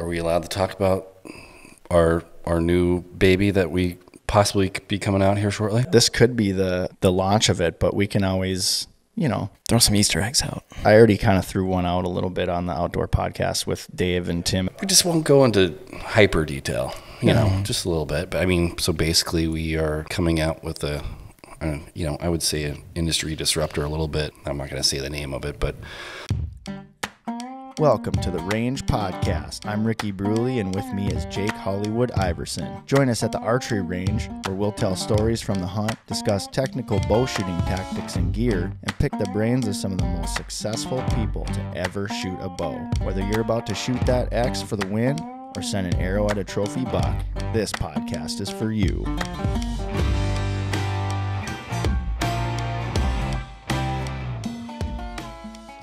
are we allowed to talk about our our new baby that we possibly could be coming out here shortly? This could be the the launch of it, but we can always, you know, Throw some Easter eggs out. I already kind of threw one out a little bit on the outdoor podcast with Dave and Tim. We just won't go into hyper detail, you know, just a little bit. But I mean, so basically, we are coming out with a, uh, you know, I would say an industry disruptor a little bit. I'm not going to say the name of it, but Welcome to the Range Podcast. I'm Ricky Bruley, and with me is Jake Hollywood Iverson. Join us at the archery range, where we'll tell stories from the hunt, discuss technical bow shooting tactics and gear, and pick the brains of some of the most successful people to ever shoot a bow. Whether you're about to shoot that X for the win or send an arrow at a trophy buck, this podcast is for you.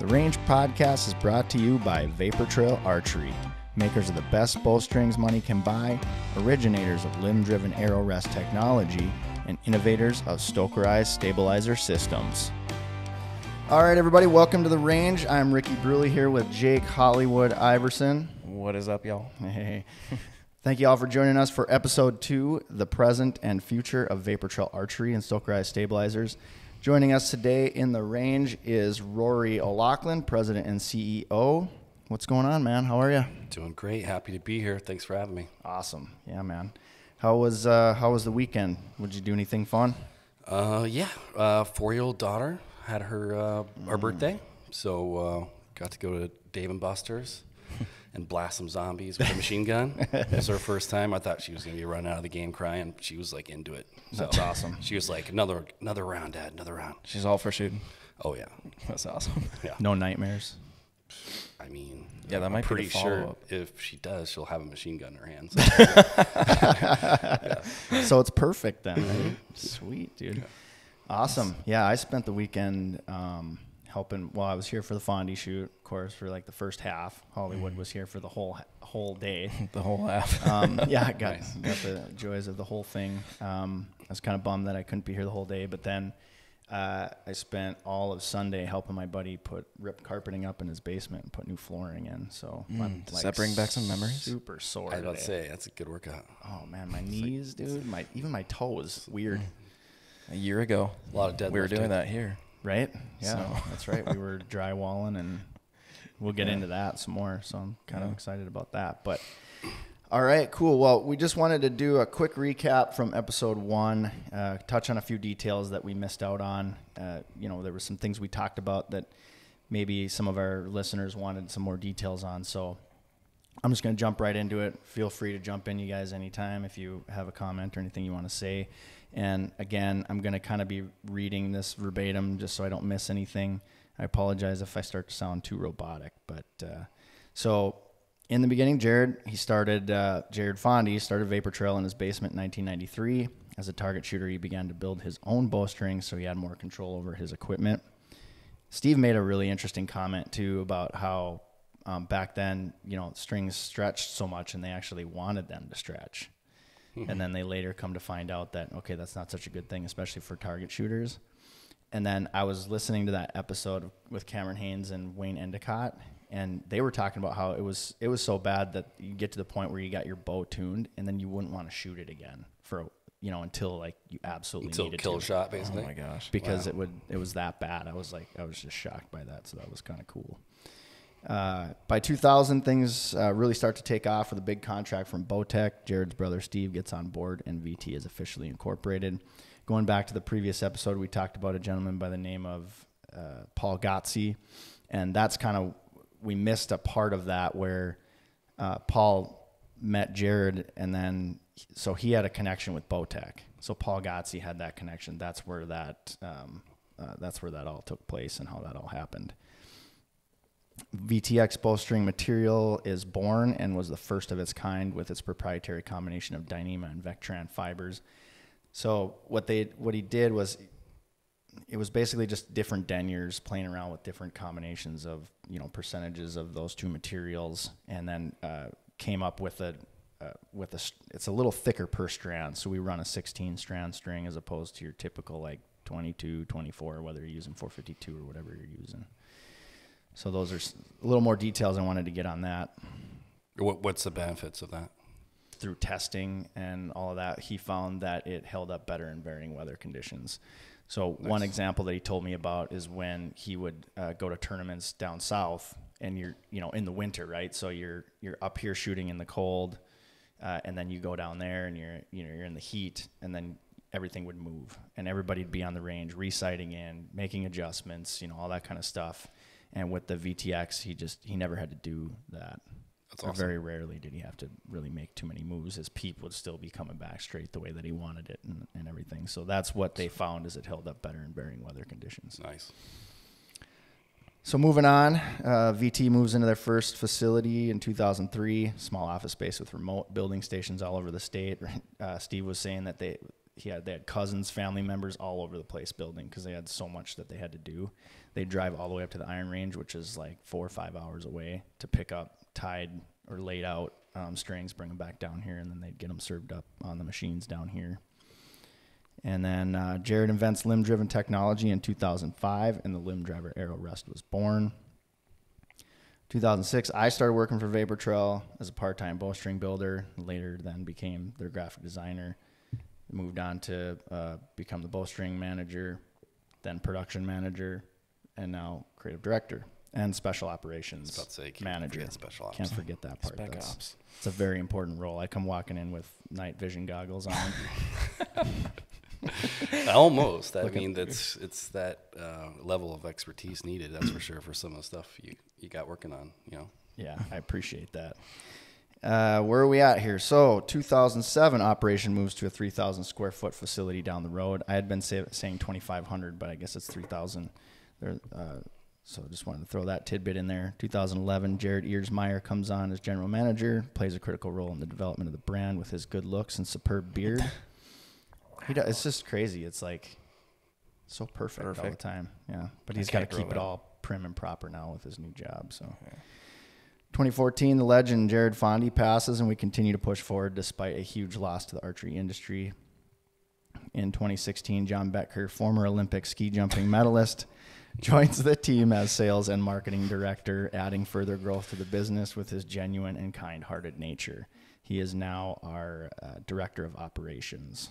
Range Podcast is brought to you by Vapor Trail Archery, makers of the best bowstrings money can buy, originators of limb driven arrow rest technology, and innovators of Stokerized stabilizer systems. All right, everybody, welcome to The Range. I'm Ricky Bruley here with Jake Hollywood Iverson. What is up, y'all? Hey. Thank you all for joining us for episode two, the present and future of Vapor Trail Archery and Stokerized Stabilizers. Joining us today in the range is Rory O'Loughlin, President and CEO. What's going on, man? How are you? doing great. Happy to be here. Thanks for having me. Awesome. Yeah, man. How was uh, how was the weekend? Would you do anything fun? Uh, yeah, uh, four year old daughter had her uh, our birthday, so uh, got to go to Dave and Buster's and blast some zombies with a machine gun. it was her first time. I thought she was gonna be running out of the game crying. She was like into it. So That's awesome. She was like another another round, Dad, another round. She's all for shooting. Oh yeah, That's awesome. yeah. No nightmares. I mean, Yeah, that I'm might be pretty sure if she does, she'll have a machine gun in her hands. so it's perfect then. Right? Sweet, dude. Awesome. Yeah, I spent the weekend um, helping. Well, I was here for the Fondy shoot, of course, for like the first half. Hollywood Mm-hmm. was here for the whole whole day. the whole half. Um, yeah, I got got the joys of the whole thing. Um, I was kind of bummed that I couldn't be here the whole day, but then. Uh, I spent all of Sunday helping my buddy put rip carpeting up in his basement and put new flooring in. So I'm Mm, does that bring back some memories? Super sore. I was about to say that's a good workout. Oh man, my knees, dude. My even my toe toes. Weird. a year ago, A lot of deadlifting. we were doing that here. Right? Yeah, So- that's right. We were drywalling, and we'll get into that some more. So I'm kind of excited about that. But all right, cool. Well, we just wanted to do a quick recap from episode one, uh, touch on a few details that we missed out on. Uh, you know, there were some things we talked about that maybe some of our listeners wanted some more details on. So I'm just going to jump right into it. Feel free to jump in, you guys, anytime if you have a comment or anything you want to say. And again, I'm going to kind of be reading this verbatim just so I don't miss anything. I apologize if I start to sound too robotic. But uh, so in the beginning, Jared, he started, uh, Jared Fondy started Vapor Trail in his basement in 1993. As a target shooter, he began to build his own bowstring so he had more control over his equipment. Steve made a really interesting comment too about how um, back then, you know, strings stretched so much and they actually wanted them to stretch. And then they later come to find out that, okay, that's not such a good thing, especially for target shooters. And then I was listening to that episode with Cameron Haynes and Wayne Endicott, and they were talking about how it was it was so bad that you get to the point where you got your bow tuned, and then you wouldn't want to shoot it again for you know until like you absolutely Until needed kill to shot, Oh basically. my gosh. because it would it was that bad. I was like I was just shocked by that, so that was kind of cool. Uh, by 2000, things uh, really start to take off with a big contract from Bowtech. Jared's brother Steve gets on board, and VT is officially incorporated. Going back to the previous episode, we talked about a gentleman by the name of uh, Paul Gotze, and that's kind of we missed a part of that where uh, Paul met Jared, and then so he had a connection with Bowtech. So Paul Gotze had that connection. That's where that um, uh, that's where that all took place and how that all happened. VTX bowstring material is born and was the first of its kind with its proprietary combination of Dyneema and Vectran fibers. So what they what he did was it was basically just different deniers playing around with different combinations of you know percentages of those two materials, and then uh, came up with a uh, with a it's a little thicker per strand. So we run a 16 strand string as opposed to your typical like 22, 24, whether you're using 452 or whatever you're using. So those are a little more details I wanted to get on that. What, what's the benefits of that? through testing and all of that, he found that it held up better in varying weather conditions. So one example that he told me about is when he would uh, go to tournaments down south, and you're you know in the winter, right? So you're you're up here shooting in the cold, uh, and then you go down there and you're you know you're in the heat, and then everything would move, and everybody'd be on the range reciting in, making adjustments, you know all that kind of stuff. And with the VTX, he just he never had to do that. That's awesome. Very rarely did he have to really make too many moves. His peep would still be coming back straight the way that he wanted it and, and everything. So that's what they found is it held up better in varying weather conditions. Nice. So moving on, uh, VT moves into their first facility in 2003, small office space with remote building stations all over the state. Uh, Steve was saying that they he had they had cousins, family members all over the place building because they had so much that they had to do. They drive all the way up to the Iron Range, which is like four or five hours away, to pick up tied or laid out um, strings, bring them back down here, and then they'd get them served up on the machines down here. And then uh, Jared invents limb driven technology in 2005, and the limb driver arrow rest was born. 2006, I started working for Vapor Trail as a part time bowstring builder, later then became their graphic designer. Moved on to uh, become the bowstring manager, then production manager, and now creative director and special operations say, manager. forget special ops. Can't forget that part. Spec That's- ops. It's a very important role. I come walking in with night vision goggles on. Almost. I mean, that's it's that uh, level of expertise needed. That's for sure for some of the stuff you you got working on. You know. Yeah, I appreciate that. Uh, where are we at here? So, 2007 operation moves to a 3,000 square foot facility down the road. I had been say, saying 2,500, but I guess it's 3,000. There, uh, so, just wanted to throw that tidbit in there. 2011, Jared Earsmeyer comes on as general manager, plays a critical role in the development of the brand with his good looks and superb beard. he does, it's just crazy. It's like so perfect, all the time. Yeah, but he's got to keep it it. all prim and proper now with his new job. So. 2014, the legend Jared Fondy passes, and we continue to push forward despite a huge loss to the archery industry. In 2016, John Becker, former Olympic ski jumping medalist, joins the team as sales and marketing director, adding further growth to the business with his genuine and kind hearted nature. He is now our uh, director of operations.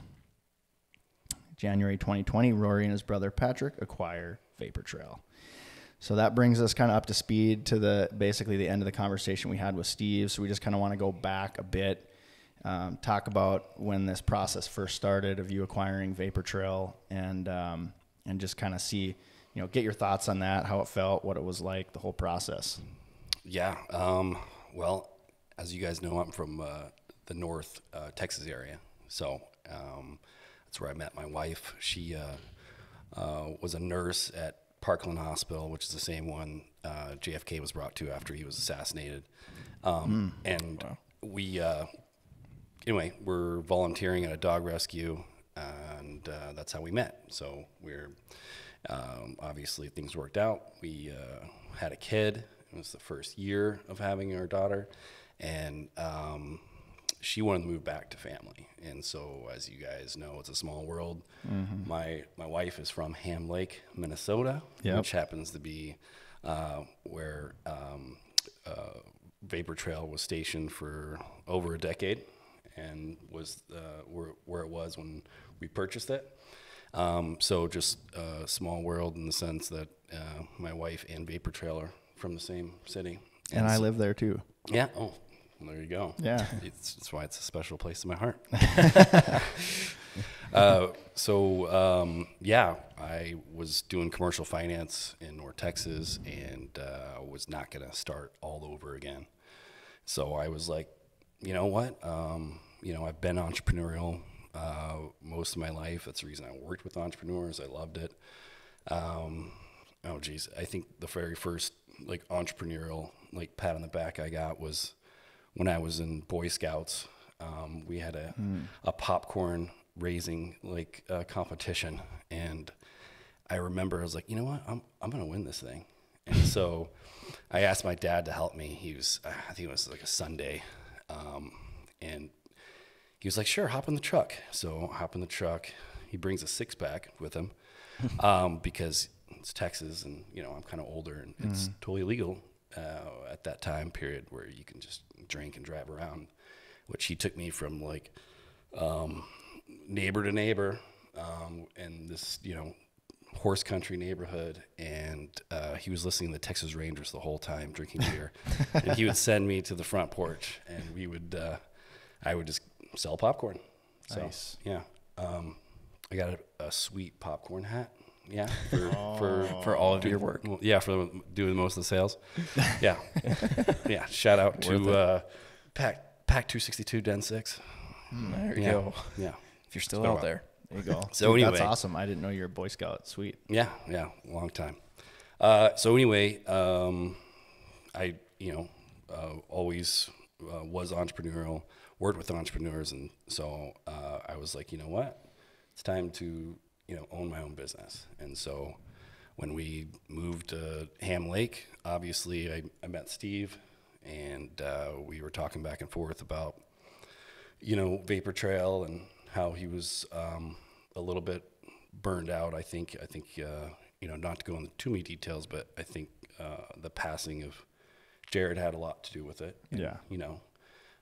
January 2020, Rory and his brother Patrick acquire Vapor Trail. So that brings us kind of up to speed to the basically the end of the conversation we had with Steve. So we just kind of want to go back a bit, um, talk about when this process first started of you acquiring Vapor Trail, and um, and just kind of see, you know, get your thoughts on that, how it felt, what it was like, the whole process. Yeah. Um, well, as you guys know, I'm from uh, the North uh, Texas area, so um, that's where I met my wife. She uh, uh, was a nurse at Parkland Hospital, which is the same one uh, JFK was brought to after he was assassinated. Um, And we, uh, anyway, we're volunteering at a dog rescue, and uh, that's how we met. So we're um, obviously things worked out. We uh, had a kid. It was the first year of having our daughter, and um, she wanted to move back to family. And so, as you guys know, it's a small world. My my wife is from Ham Lake, Minnesota, Yep. which happens to be uh, where um, uh, Vapor Trail was stationed for over a decade, and was uh, where where it was when we purchased it. Um, so just a small world in the sense that uh, my wife and Vapor Trail are from the same city. And I so- live there too. Yeah. Oh, well, there you go. Yeah. It's, that's why it's a special place in my heart. uh, so um, yeah, I was doing commercial finance in North Texas, and uh, was not going to start all over again. So I was like, you know what? Um, you know, I've been entrepreneurial uh, most of my life. That's the reason I worked with entrepreneurs. I loved it. Um, oh geez, I think the very first like entrepreneurial like pat on the back I got was when I was in Boy Scouts. Um, we had a a popcorn raising like uh, competition, and I remember I was like, you know what, I'm I'm gonna win this thing, and so I asked my dad to help me. He was I think it was like a Sunday, um, and he was like, sure, hop in the truck. So hop in the truck. He brings a six pack with him um, because it's Texas and, you know, I'm kind of older and it's totally legal uh, at that time period where you can just drink and drive around, which he took me from like um, neighbor to neighbor um, in this, you know, horse country neighborhood. And uh, he was listening to the Texas Rangers the whole time, drinking beer. and he would send me to the front porch, and we would, uh, I would just sell popcorn. So, Nice. yeah. Um, I got a, a sweet popcorn hat. Yeah, for, for For all of your work. well, yeah, for doing most of the sales. Yeah, yeah. Shout out to uh, Pack Pack two sixty two Den six. There you Yeah, go. yeah, If you're still out there. There you go. So Dude, that's awesome. I didn't know you were a Boy Scout. Sweet. yeah, yeah. Long time. Uh, so anyway, um, I you know uh, always uh, was entrepreneurial, worked with entrepreneurs, and so uh, I was like, you know what, it's time to you know own my own business, and so. When we moved to Ham Lake, obviously I, I met Steve, and uh, we were talking back and forth about you know, Vapor Trail and how he was um, a little bit burned out. I think. I think. Uh, you know, not to go into too many details, but I think uh, the passing of Jared had a lot to do with it. And, Yeah. You know,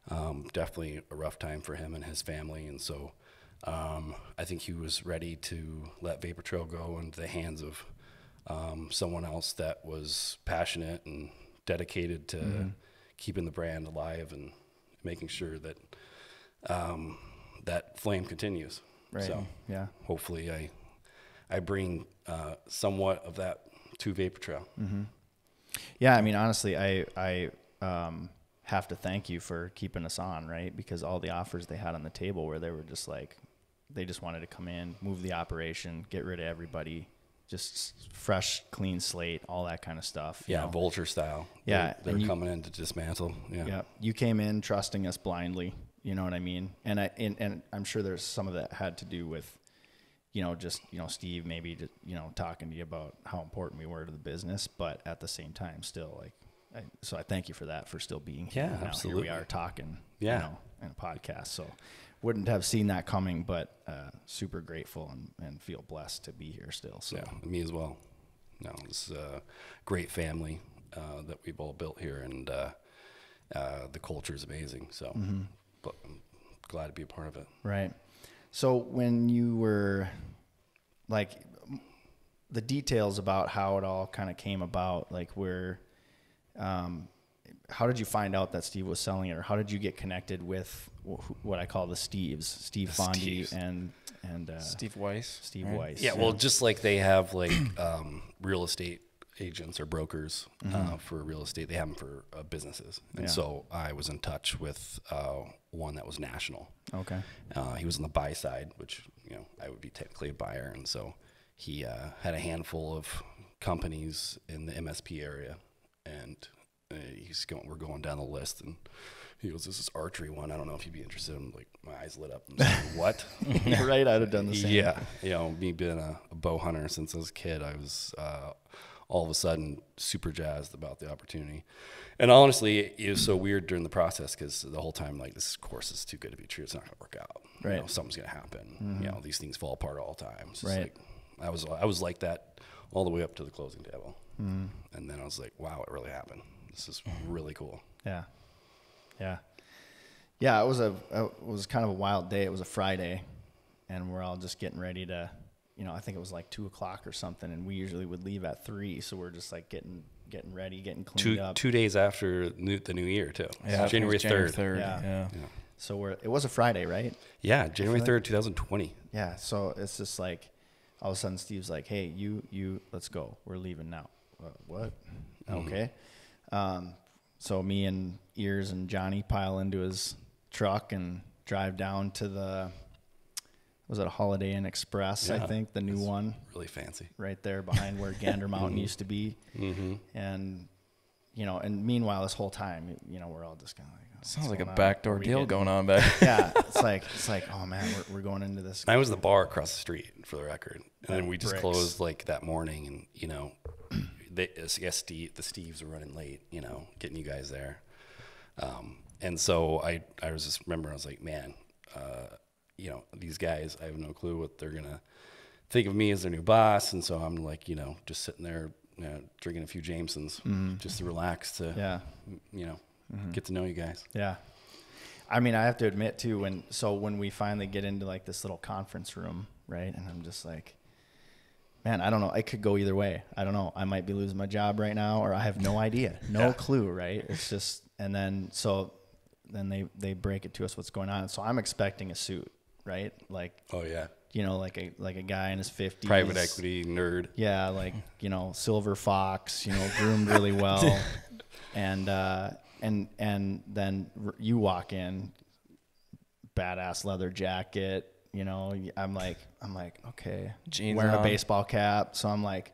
um, definitely a rough time for him and his family, and so um, I think he was ready to let Vapor Trail go into the hands of um, someone else that was passionate and dedicated to keeping the brand alive and making sure that um, that flame continues. Right. So Yeah. hopefully, I I bring uh, somewhat of that to Vapor Trail. Yeah, I mean, honestly, I I um, have to thank you for keeping us on, right? Because all the offers they had on the table where they were just like, they just wanted to come in, move the operation, get rid of everybody, just fresh, clean slate, all that kind of stuff. you Yeah, know? vulture style. Yeah, they're, they're you- coming in to dismantle. Yeah. Yeah, you came in trusting us blindly. You know what I mean? And I and, and I'm sure there's some of that had to do with, you know, just you know Steve maybe just, you know talking to you about how important we were to the business, but at the same time, still like, so I thank you for that for still being here. Yeah, Now absolutely. we are talking. Yeah. You know, in a podcast. So wouldn't have seen that coming, but uh, super grateful and, and feel blessed to be here still. So Yeah, me as well. No, it's a great family uh, that we've all built here, and uh, uh, the culture is amazing. So, Mm-hmm. but I'm glad to be a part of it. Right. So when you were like the details about how it all kind of came about, like where, um, how did you find out that Steve was selling it, or how did you get connected with wh- what I call the Steves, Steve The Fondy Steves. and and uh, Steve Weiss. Steve right? Weiss? Yeah, well, just like they have like um, real estate agents or brokers uh, for real estate, they have them for uh, businesses. And Mm-hmm. Yeah. so I was in touch with uh, one that was national. okay, Uh, he was on the buy side, which you know I would be technically a buyer, and so he uh, had a handful of companies in the MSP area, and uh, he's going. We're going down the list, and he goes, "This is archery one. I don't know if you'd be interested." I'm like, my eyes lit up. I'm like, what? Right. I'd have done the same. Yeah, you know, me being a, a bow hunter since I was a kid, I was uh, all of a sudden super jazzed about the opportunity. And honestly, it was so weird during the process because the whole time, like, this course is too good to be true. It's not going to work out. You Right. know, something's going to happen. You know, these things fall apart all the time. It's Right. like, I was, I was like that all the way up to the closing table. Mm. And then I was like, wow, it really happened. This is mm-hmm. really cool. Yeah. Yeah. Yeah, it was a it was kind of a wild day. It was a Friday, and we're all just getting ready to, you know, I think it was like two o'clock or something, and we usually would leave at three, so we're just like getting getting ready, getting cleaned Two, up. two days after new, the new year, too. Yeah, it January January 3rd. 3rd. Yeah. Yeah. So we're it was a Friday, right? Yeah, January 3rd, 2020. Yeah. So it's just like all of a sudden Steve's like, "Hey, you you let's go. We're leaving now." Uh, what? Okay. Um, so me and Ears and Johnny pile into his truck and drive down to the was it a Holiday Inn Express? I think the new one Really fancy. right there behind where Gander Mountain used to be. Mm-hmm. And you know, and meanwhile, this whole time, you know, we're all just kind of like, Sounds like a backdoor deal getting- going on back. Yeah, it's like it's like, oh man, we're, we're going into this. I was the bar across the street for the record, and then That we just bricks. closed like that morning, and you know, they, I guess Steve, the Steves were running late, you know, getting you guys there, um, and so I I was just remember I was like, man, uh, you know, these guys, I have no clue what they're gonna think of me as their new boss, and so I'm like, you know, just sitting there you know, drinking a few Jamesons just to relax to. Yeah. you know, get to know you guys. Yeah. I mean, I have to admit too, when so when we finally get into like this little conference room, right? And I'm just like, man, I don't know. I could go either way. I don't know. I might be losing my job right now, or I have no idea, no clue, right? It's just, and then so then they they break it to us what's going on. So I'm expecting a suit, right? Like Oh yeah, you know, like a like a guy in his 50s, private equity nerd. yeah, like you know, silver fox, you know, groomed really well, and uh, and and then you walk in, badass leather jacket. You know, I'm like, I'm like, okay, Jeans wearing a baseball cap. So I'm like,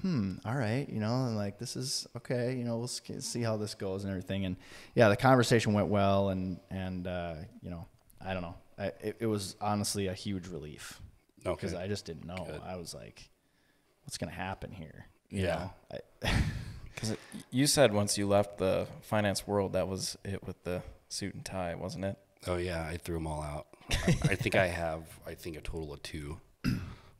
hmm, all right, you know, and like this is okay. You know, we'll see how this goes and everything. And yeah, the conversation went well, and and uh, you know, I don't know, I, it, it was honestly a huge relief Okay. because I just didn't know. Good. I was like, what's going to happen here? You Yeah. I, Because you said once you left the finance world, that was it with the suit and tie, wasn't it? Oh yeah, I threw them all out. I, I think I have, I think a total of two,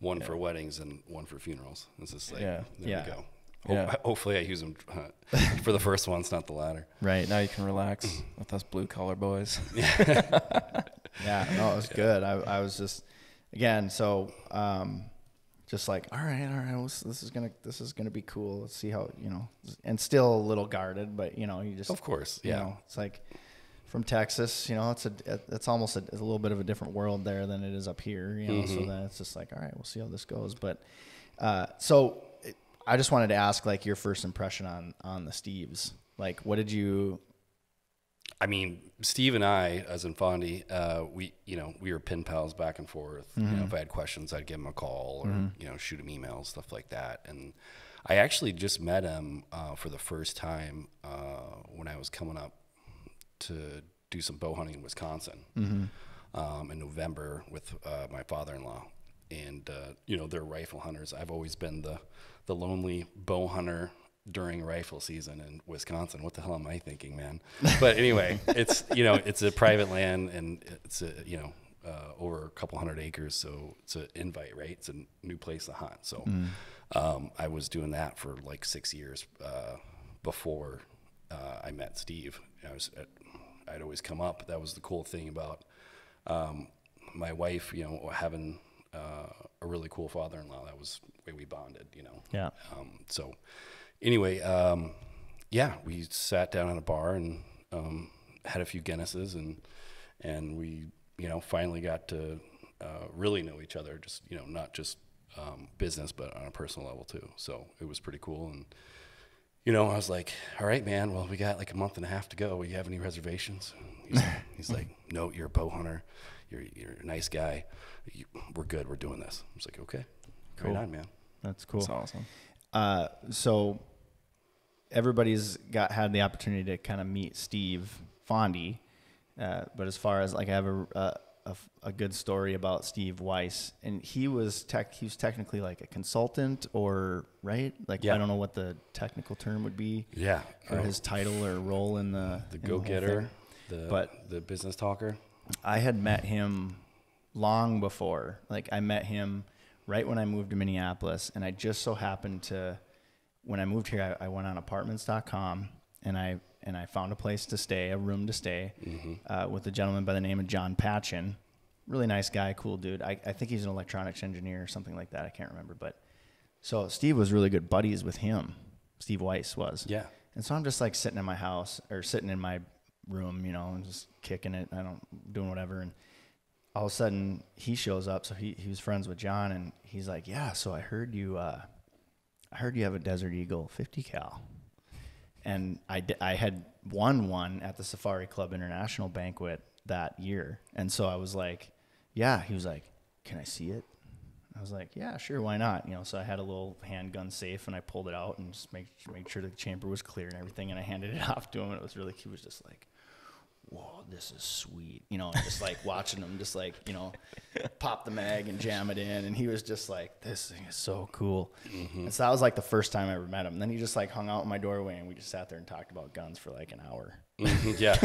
one for weddings and one for funerals. It's just like, Yeah. there Yeah. we go. Ho- Yeah. Hopefully I use them uh, for the first ones, not the latter. right. Now you can relax with us blue collar boys. Yeah. No, it was good. I, I was just, again, so, um, just like, all right, all right, well, this is gonna, this is gonna be cool. Let's see how, you know, and still a little guarded, but you know, you just, Of course, you yeah. know, it's like from Texas, you know, it's a, it's almost a, it's a little bit of a different world there than it is up here, you know. So Mm-hmm. then it's just like, all right, we'll see how this goes. But uh, so I just wanted to ask, like, your first impression on on the Steves. Like, what did you? I mean, Steve and I, as in Fondy, uh, we you know we were pen pals back and forth. You know, if I had questions, I'd give him a call or you know shoot him emails, stuff like that. And I actually just met him uh, for the first time uh, when I was coming up to do some bow hunting in Wisconsin um, in November with uh, my father-in-law. And uh, you know they're rifle hunters. I've always been the the lonely bow hunter during rifle season in Wisconsin. What the hell am I thinking, man? But anyway, it's you know it's a private land and it's a you know uh, over a couple hundred acres, so it's an invite, right? It's a new place to hunt. So um, I was doing that for like six years uh, before uh, I met Steve. I was at, I'd always come up. That was the cool thing about um, my wife, you know, having uh, a really cool father-in-law. That was the way we bonded, you know. Yeah. Um, so anyway, um, yeah, we sat down at a bar and um, had a few Guinnesses and and we, you know, finally got to uh, really know each other. Just you know, not just um, business, but on a personal level too. So it was pretty cool and. You know, I was like, "All right, man. Well, we got like a month and a half to go. Do you have any reservations?" He's, he's like, "No, you're a bow hunter. You're you're a nice guy. You, we're good. We're doing this." I was like, "Okay, Cool. right on, man." That's cool. That's awesome. Uh, so everybody's got had the opportunity to kind of meet Steve Fondy, uh, but as far as like I have a, a, a, a good story about Steve Weiss, and he was tech he was technically like a consultant or right like Yeah. I don't know what the technical term would be Yeah, for uh, his title or role in the the go-getter, thing. the But- the business talker. I had met him long before. Like I met him right when I moved to Minneapolis, and I just so happened to when I moved here, I, I went on apartments.com and I and I found a place to stay, a room to stay, uh, with a gentleman by the name of John Patchen. Really nice guy, cool dude. I, I think he's an electronics engineer or something like that. I can't remember, but so Steve was really good buddies with him. Steve Weiss was. Yeah. And so I'm just like sitting in my house or sitting in my room, you know, and just kicking it. I don't doing whatever. And all of a sudden he shows up. So he, he was friends with John and he's like, yeah, so I heard you, uh, I heard you have a Desert Eagle 50 cal. And I, I had won one at the Safari Club International banquet that year. And so I was like, yeah, he was like, can I see it? I was like, yeah, sure, why not? You know, so I had a little handgun safe and I pulled it out and just make make sure the chamber was clear and everything, and I handed it off to him. And it was really, he was just like, whoa, this is sweet, you know, just like watching him, just like you know, pop the mag and jam it in, and he was just like, this thing is so cool. And so that was like the first time I ever met him. And then he just like hung out in my doorway and we just sat there and talked about guns for like an hour. Mhm, yeah.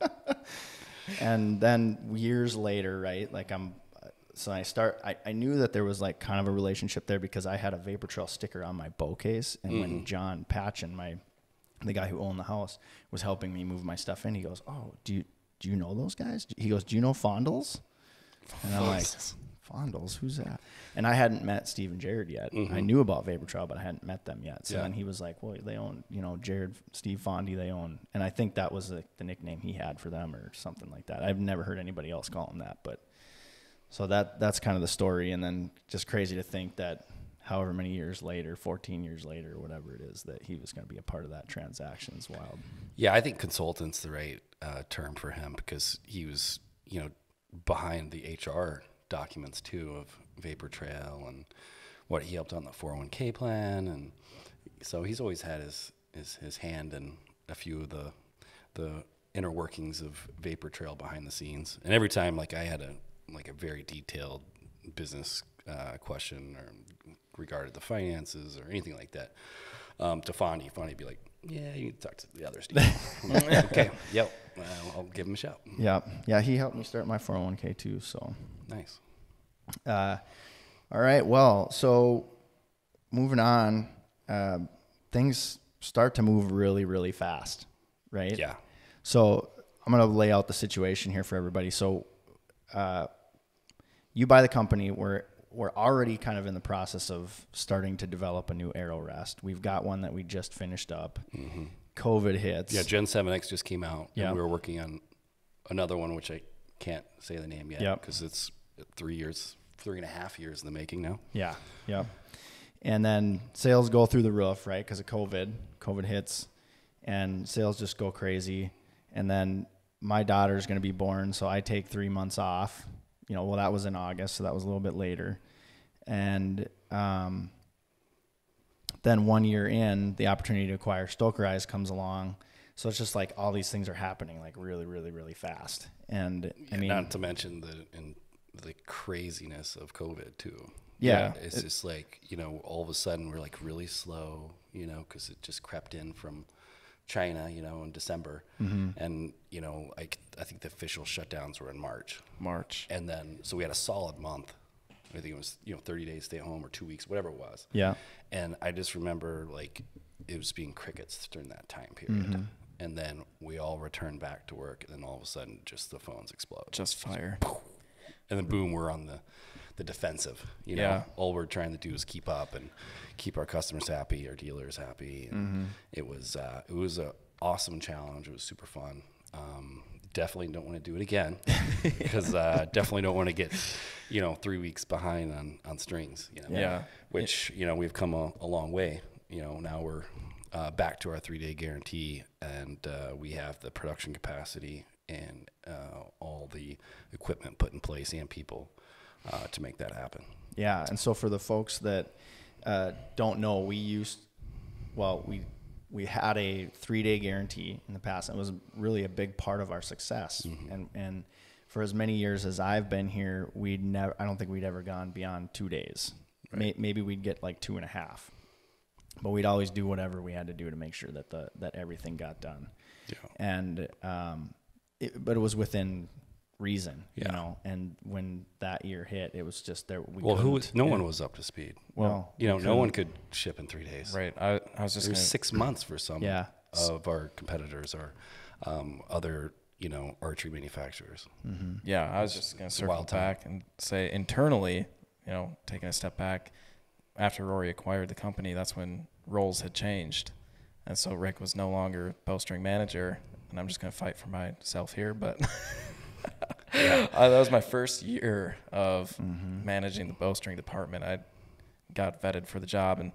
and then years later, right? Like I'm, so I start. I, I knew that there was like kind of a relationship there because I had a Vapor Trail sticker on my bow case, and Mm-hmm. when John Patchen, my the guy who owned the house, was helping me move my stuff in, he goes, "Oh, do you do you know those guys?" He goes, "Do you know Fondles?" And I'm like, Fondles, who's that? And I hadn't met Steve and Jared yet. Mm-hmm. I knew about Vapor Trail, but I hadn't met them yet. So Yeah. then he was like, "Well, they own, you know, Jared, Steve Fondy, they own," and I think that was the, the nickname he had for them or something like that. I've never heard anybody else call him that, but so that that's kind of the story. And then just crazy to think that however many years later, 14 years later, whatever it is, that he was going to be a part of that transaction is wild. Yeah, I think consultant's the right uh, term for him because he was, you know, behind the HR documents too of Vapor Trail and what he helped on the 401k plan, and so he's always had his his, his hand in a few of the the inner workings of Vapor Trail behind the scenes. And every time, like I had a like a very detailed business uh, question or regarded the finances or anything like that, um, to Fondy, Fondy'd be like, "Yeah, you talk to the others." okay, yep, well, I'll give him a shout. Yeah, yeah, he helped me start my 401k too. So, Nice. uh, all right, well, so moving on, uh, things start to move really, really fast, right? Yeah. So I'm gonna lay out the situation here for everybody. So, uh, you buy the company. We're we're already kind of in the process of starting to develop a new arrow rest. We've got one that we just finished up. Mm-hmm. COVID hits. Yeah, Gen 7X just came out. Yeah. And we were working on another one, which I can't say the name yet Yep. because it's three years, three and a half years in the making now. Yeah, yeah. And then sales go through the roof, right? Because of COVID. COVID hits, and sales just go crazy. And then my daughter's going to be born, so I take three months off. You know, well, that was in August, so that was a little bit later. And um, then one year in, the opportunity to acquire Stokerized comes along. So it's just like all these things are happening like really, really, really fast. And I mean, not to mention the in the craziness of COVID too. Yeah. it's just like you know, all of a sudden we're like really slow, you know, because it just crept in from China, you know, in December, Mm-hmm. and you know, I I think the official shutdowns were in March, March. and then so we had a solid month. I think it was you know 30 days stay at home or two weeks, whatever it was. yeah, And I just remember like it was being crickets during that time period. Mm-hmm. And then we all returned back to work, and then all of a sudden, just the phones explode. Just fire. And then boom, we're on the the defensive. You know, Yeah. all we're trying to do is keep up and keep our customers happy, our dealers happy. And Mm-hmm. it was uh, it was a awesome challenge. It was super fun. Um, definitely don't want to do it again because uh, definitely don't want to get you know three weeks behind on on strings. You know, Yeah. which you know we've come a, a long way. You know, now we're uh, back to our three day guarantee, and uh, we have the production capacity and uh, all the equipment put in place and people uh, to make that happen. Yeah, and so for the folks that uh, don't know, we used well, we we had a three day guarantee in the past. and It was really a big part of our success, and and for as many years as I've been here, we'd never. I don't think we'd ever gone beyond two days. May, maybe we'd get like two and a half, but we'd always do whatever we had to do to make sure that the that everything got done. Yeah. And um, it, but it was within reason, Yeah. you know. And when that year hit, it was just there. We Well, who? Was, no one was up to speed. Well, You know, no one could ship in three days. Right. I, I was just was gonna, six months for some Yeah. of our competitors or um, other, you know, archery manufacturers. Yeah, I was just gonna circle back and say internally, you know, taking a step back, after Rory acquired the company, that's when roles had changed, and so Rick was no longer bowstring manager, and I'm just gonna fight for myself here, but uh, that was my first year of managing the bowstring department. I got vetted for the job, and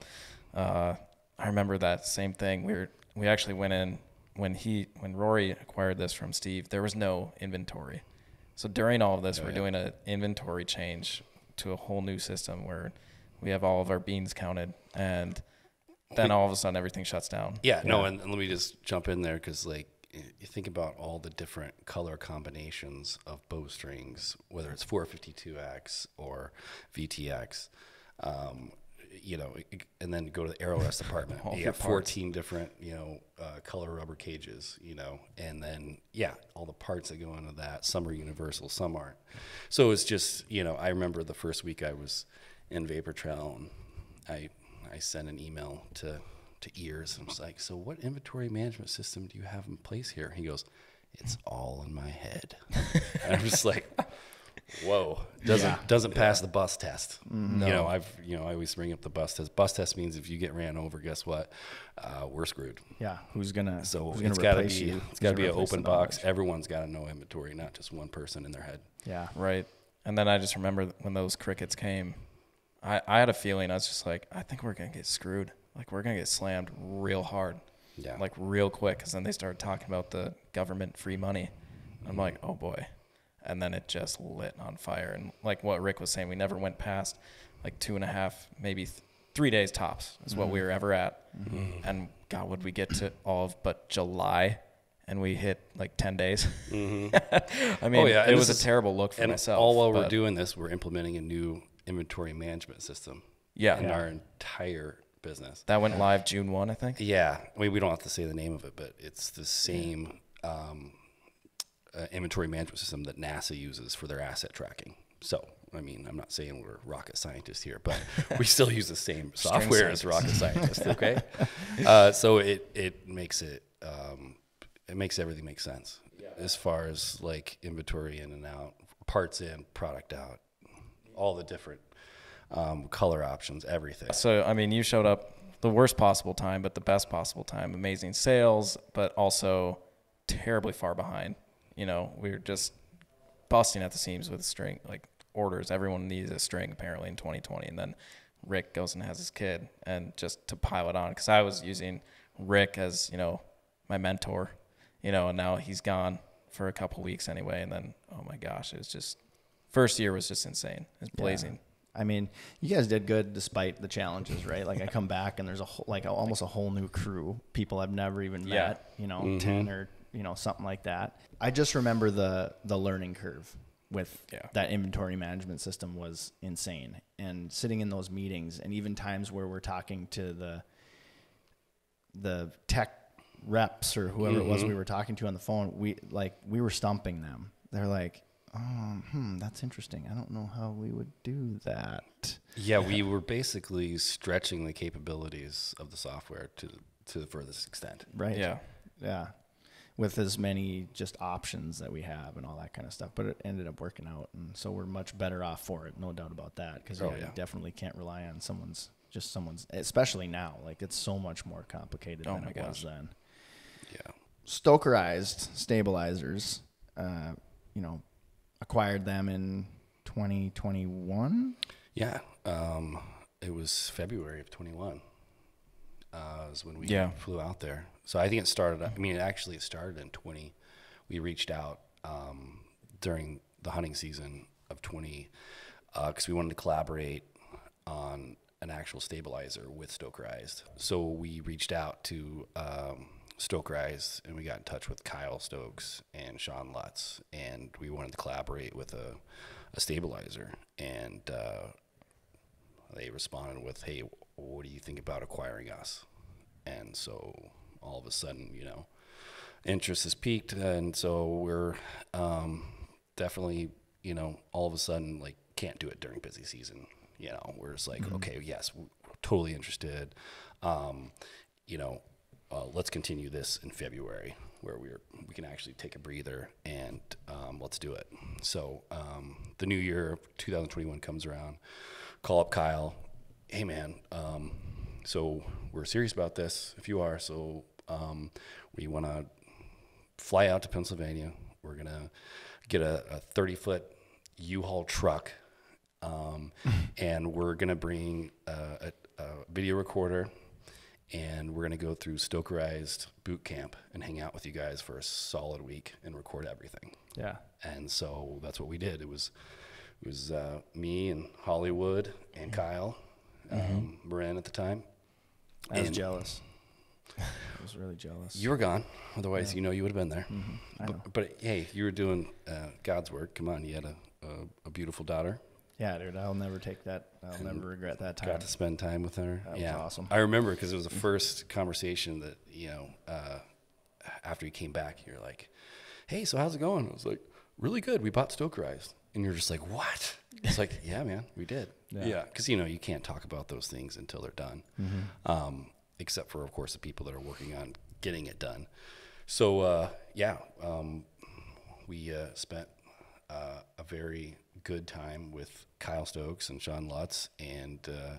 uh, I remember that same thing. We were we actually went in when he when Rory acquired this from Steve. There was no inventory, so during all of this, we're yeah. doing an inventory change to a whole new system where we have all of our beans counted, and then all of a sudden everything shuts down. Yeah, no, and, and let me just jump in there because, like, y- you think about all the different color combinations of bowstrings, whether it's 452X or VTX. Um, you know, and then go to the arrow rest department. You got 14 different, you know, uh, color rubber cages, you know, and then, yeah, all the parts that go into that. Some are universal, some aren't. So it's just, you know, I remember the first week I was in Vapor Trail and I, I sent an email to, to Ears and I was like, so what inventory management system do you have in place here? He goes, it's all in my head. I'm just like, whoa, doesn't doesn't pass the bus test. You know, I've you know I always bring up the bus test. Bus test means if you get ran over, guess what? Uh, we're screwed. Yeah, who's gonna So who's gonna it's got to be you? it's got to be an open box. Everyone's got to know inventory, not just one person in their head. Yeah, Right. And then I just remember when those crickets came, I, I had a feeling I was just like, I think we're gonna get screwed. Like we're gonna get slammed real hard. Yeah. Like real quick, because then they started talking about the government free money. I'm like, oh boy. And then it just lit on fire. And like what Rick was saying, we never went past like two and a half, maybe th- three days tops is what we mm-hmm. were ever at. Mm-hmm. And God, would we get to all of but July? And we hit like 10 days. Mm-hmm. I oh, mean, Oh, yeah, it and was this a terrible look for and myself. all while we're doing this, we're implementing a new inventory management system. Yeah. in Yeah. our entire business. That went live June 1, I think. Yeah, mean, we don't have to say the name of it, but it's the same um, uh, inventory management system that NASA uses for their asset tracking. So, I mean, I'm not saying we're rocket scientists here, but we still use the same software as rocket scientists. Okay, uh, so it it makes it um, it makes everything make sense as far as like inventory in and out, parts in, product out, all the different um, color options, everything. So, I mean, you showed up the worst possible time, but the best possible time. Amazing sales, but also terribly far behind. You know, we were just busting at the seams with string, like orders. Everyone needs a string apparently in 2020. And then Rick goes and has his kid and just to pile it on. Cause I was using Rick as, you know, my mentor, you know, and now he's gone for a couple weeks anyway. And then, oh my gosh, it was just, first year was just insane. It was blazing. I mean, you guys did good despite the challenges, right? Like I come back and there's a whole, like almost a whole new crew, people I've never even Yeah. met, you know, mm-hmm. ten or you know something like that. I just remember the the learning curve with Yeah. that inventory management system was insane, and sitting in those meetings, and even times where we're talking to the the tech reps or whoever it was mm-hmm. we were talking to on the phone, we like we were stumping them. They're like, um, hmm, that's interesting. I don't know how we would do that. Yeah, we were basically stretching the capabilities of the software to to the furthest extent. Right. Yeah. Yeah. With as many just options that we have and all that kind of stuff. But it ended up working out. And so we're much better off for it. No doubt about that. Because Oh, yeah, you definitely can't rely on someone's, just someone's, especially now. Like it's so much more complicated Oh than my it was then. Yeah. Stokerized stabilizers, uh, you know, acquired them in 2021. Yeah. Um, it was February of 21 uh, is when we Yeah. flew out there. So I think it started, I mean, it actually, it started in 20. We reached out um, during the hunting season of 20 because we wanted to collaborate on an actual stabilizer with Stokerized. So we reached out to um, Stokerized and we got in touch with Kyle Stokes and Sean Lutz, and we wanted to collaborate with a, a stabilizer. And uh, they responded with, "Hey, what do you think about acquiring us?" And so all of a sudden, you know, interest has peaked, and so we're um, definitely, you know, all of a sudden like can't do it during busy season. You know, we're just like, okay, yes, we're totally interested. Um, you know, uh, let's continue this in February, where we're we can actually take a breather and um, let's do it. So um, the new year, 2021 comes around. Call up Kyle. Hey man, um, so we're serious about this. If you are, so um, we want to fly out to Pennsylvania. We're gonna get a, a 30 foot U-Haul truck, um, and we're gonna bring uh, a, a video recorder, and we're gonna go through Stokerized boot camp and hang out with you guys for a solid week and record everything. Yeah. And so that's what we did. It was it was uh, me and Hollywood and Kyle, um, Moran at the time. I was And- jealous. I was really jealous. You were gone. Otherwise, you know, you would have been there. I know. But, but hey, you were doing uh, God's work. Come on, you had a, a, a beautiful daughter. Yeah, dude, I'll never take that. I'll never regret that time. got to spend time with her. That was yeah, awesome. I remember because it was the first conversation that you know uh, after you came back, you're like, "Hey, so how's it going?" I was like, "Really good. We bought Stoker Stokerized," and you're just like, "What?" It's like, "Yeah, man, we did." Yeah. Yeah, because you know you can't talk about those things until they're done, um, except for of course the people that are working on getting it done. So uh, yeah, um, we uh, spent uh, a very good time with Kyle Stokes and Sean Lutz, and uh,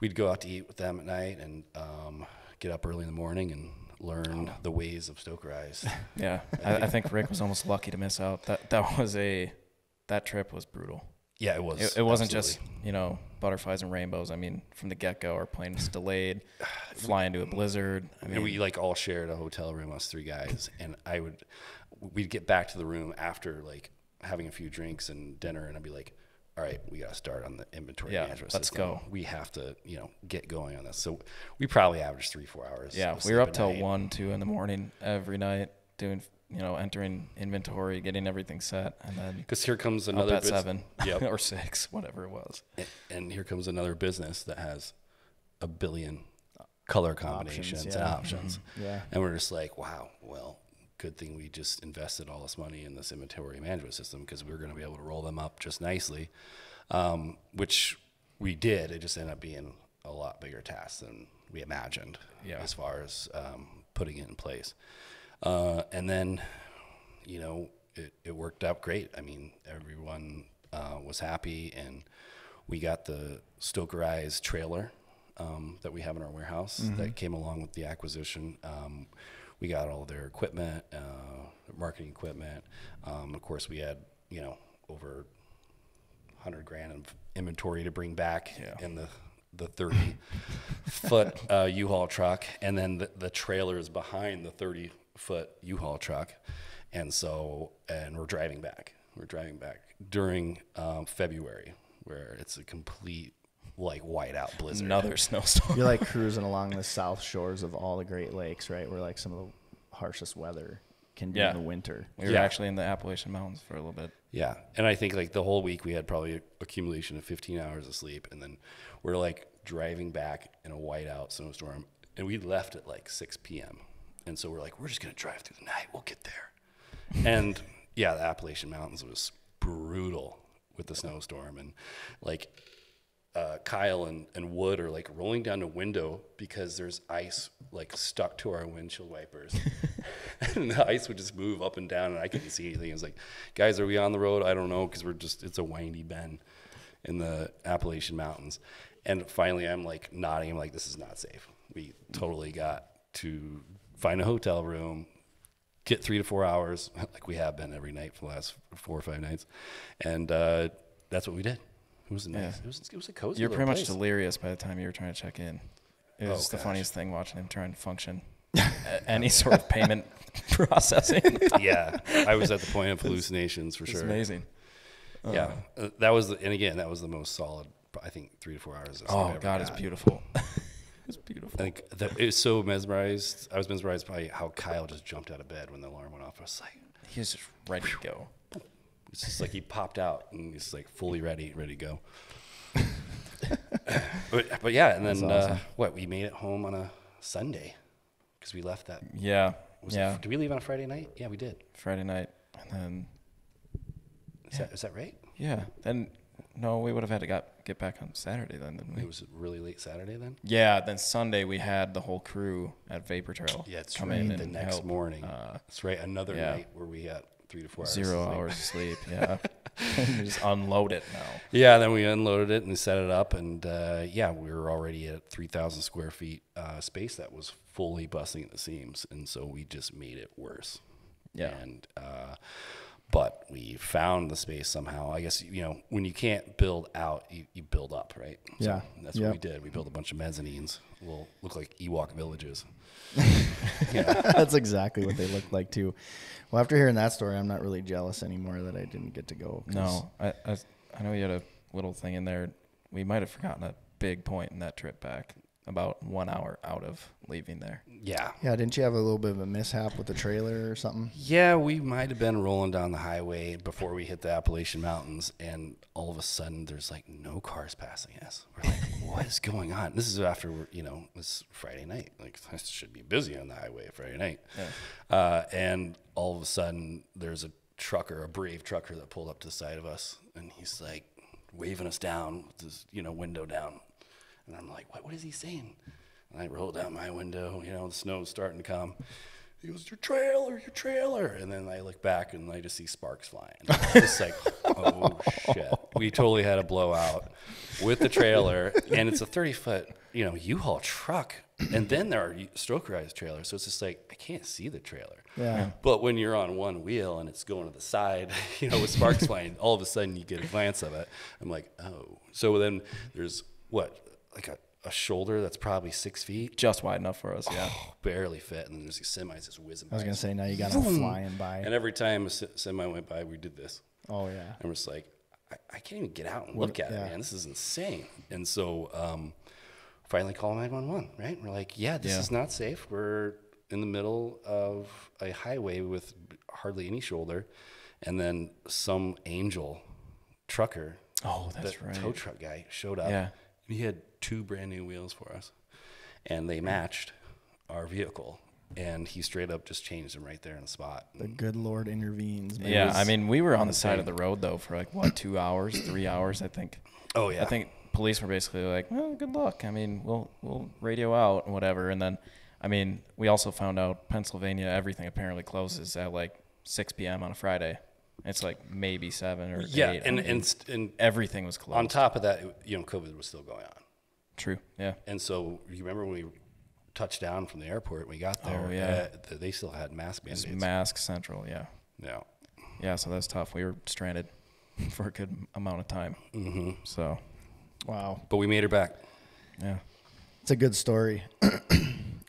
we'd go out to eat with them at night and um, get up early in the morning and learn the ways of Stokerized. Yeah, I, I think Rick was almost lucky to miss out. That that was a that trip was brutal. yeah, it was. It, it wasn't absolutely. just you know butterflies and rainbows. I mean, from the get go, our plane was delayed, fly into a blizzard. I mean, and we like all shared a hotel room, us three guys, and I would, we'd get back to the room after like having a few drinks and dinner, and I'd be like, "All right, we got to start on the inventory Yeah, management let's system. go. We have to, you know, get going on this." So we probably averaged three, four hours. yeah, we were up till night. one, two in the morning every night doing you know entering inventory, getting everything set, and then Because here comes another bus- seven Yep. or six, whatever it was. and, and here comes another business that has a billion color combinations and yeah. Mm-hmm. options. Yeah. And we're just like, wow, well, good thing we just invested all this money in this inventory management system because we were going to be able to roll them up just nicely, um, which we did. It just ended up being a lot bigger task than we imagined Yeah. as far as um, putting it in place. Uh, and then, you know, it, it worked out great. I mean, everyone uh, was happy, and we got the Stokerized trailer um, that we have in our warehouse that came along with the acquisition. Um, we got all their equipment, uh, marketing equipment. Um, of course, we had you know over hundred grand of inventory to bring back Yeah. in the the 30 foot uh, U-Haul truck, and then the, the trailer is behind the 30 foot U-Haul truck, and so and we're driving back. We're driving back during um, February, where it's a complete like whiteout blizzard. Another snowstorm. You're like cruising along the south shores of all the Great Lakes, right? Where like some of the harshest weather can be Yeah. in the winter. We were Yeah. actually in the Appalachian Mountains for a little bit. Yeah, and I think like the whole week we had probably accumulation of 15 hours of sleep, and then we're like driving back in a whiteout snowstorm, and we left at like 6 p.m. And so we're like, we're just gonna drive through the night. We'll get there. and yeah, the Appalachian Mountains was brutal with the snowstorm, and like uh, Kyle and, and Wood are like rolling down the window because there's ice like stuck to our windshield wipers. and the ice would just move up and down and I couldn't see anything. It was like, guys, are we on the road? I don't know because we're just, it's a windy bend in the Appalachian Mountains. And finally, I'm like nodding. I'm like, this is not safe. We totally got to find a hotel room, get three to four hours, like we have been every night for the last four or five nights. And uh, that's what we did. It was nice. Yeah. It was. It was a cozy. You're pretty much place. delirious by the time you were trying to check in. It Oh, was the gosh. funniest thing watching him trying to function. Any sort of payment processing. yeah, I was at the point of hallucinations for sure. It's sure. amazing. Yeah, uh, that was, the, and again, that was the most solid. I think three to four hours. Of Oh God, it's beautiful. it's beautiful. I think that it was so mesmerized. I was mesmerized by how Kyle just jumped out of bed when the alarm went off. I was like, He was just ready to go. It's just like he popped out and he's like fully ready, ready to go. but, but yeah, and then That's uh, what? We made it home on a Sunday because we left that. Yeah, Was it- yeah. did we leave on a Friday night? Yeah, we did. Friday night, and then Is that is that right? yeah, then no, we would have had to got get back on Saturday then, didn't we? It was really late Saturday then. Yeah, then Sunday we had the whole crew at Vapor Trail Yeah, it's come right. in The next help. morning. Uh, That's right. Another yeah. night where we got three to four hours. zero of sleep. hours of sleep. Yeah, just unload it now. Yeah, then we unloaded it and set it up, and uh, yeah, we were already at three thousand square feet uh, space that was fully busting at the seams, and so we just made it worse. Yeah. and uh, but we found the space somehow. I guess you know when you can't build out, you, you build up, right? Yeah. that's what we did. We built a bunch of mezzanines. Will look like Ewok villages. Yeah. That's exactly what they look like too. Well, after hearing that story, I'm not really jealous anymore that I didn't get to go. No, I, I I know you had a little thing in there. We might have forgotten a big point in that trip back. About one hour out of leaving there. Yeah. Yeah, didn't you have a little bit of a mishap with the trailer or something? Yeah, we might have been rolling down the highway before we hit the Appalachian Mountains, and all of a sudden there's like no cars passing us. We're like, what is going on? This is after, we're, you know, it's Friday night. Like, this should be busy on the highway Friday night. Uh, and all of a sudden there's a trucker, a brave trucker that pulled up to the side of us, and he's like waving us down with his, you know, window down. And I'm like, what, what is he saying? And I roll down my window, you know, the snow's starting to come. He goes, your trailer, your trailer. And then I look back and I just see sparks flying. It's like, oh shit. We totally had a blowout with the trailer. And it's a 30 foot, you know, U-Haul truck. And then there are Stokerized trailers. So it's just like, I can't see the trailer. Yeah. But when you're on one wheel and it's going to the side, you know, with sparks flying, all of a sudden you get a glance of it. I'm like, oh. So then there's what, like a, a shoulder that's probably six feet, Just wide enough for us, yeah. barely fit, and then there's these semis just whizzing I was by. gonna say now you got them flying by. And every time a se- semi went by, we did this. Oh yeah. I'm just like, I, I can't even get out and look at yeah. it, man. This is insane. And so um, finally call 911, right? We're like, yeah, this Yeah. is not safe. We're in the middle of a highway with hardly any shoulder. And then some angel trucker, Oh, that's the right. tow truck guy, showed up. Yeah. And he had two brand new wheels for us. And they matched our vehicle. And he straight up just changed them right there in the spot. The good Lord intervenes. Man. Yeah, I mean, we were on the side insane. of the road though for like what, two hours, three hours, I think. Oh, yeah. I think police were basically like, "Well, good luck. I mean, we'll we'll radio out and whatever." And then, I mean, we also found out Pennsylvania everything apparently closes at like 6 p.m. on a Friday. It's like maybe seven or yeah. eight. And, I mean, and, and everything was closed. on top of that, you know, COVID was still going on. True. Yeah. And so you remember when we touched down from the airport, we got there, Oh, yeah. uh, they still had mask It was mandates. mask central. Yeah. yeah. Yeah. So that's tough. We were stranded for a good amount of time. Mm-hmm. So wow. But we made her back. yeah. It's a good story.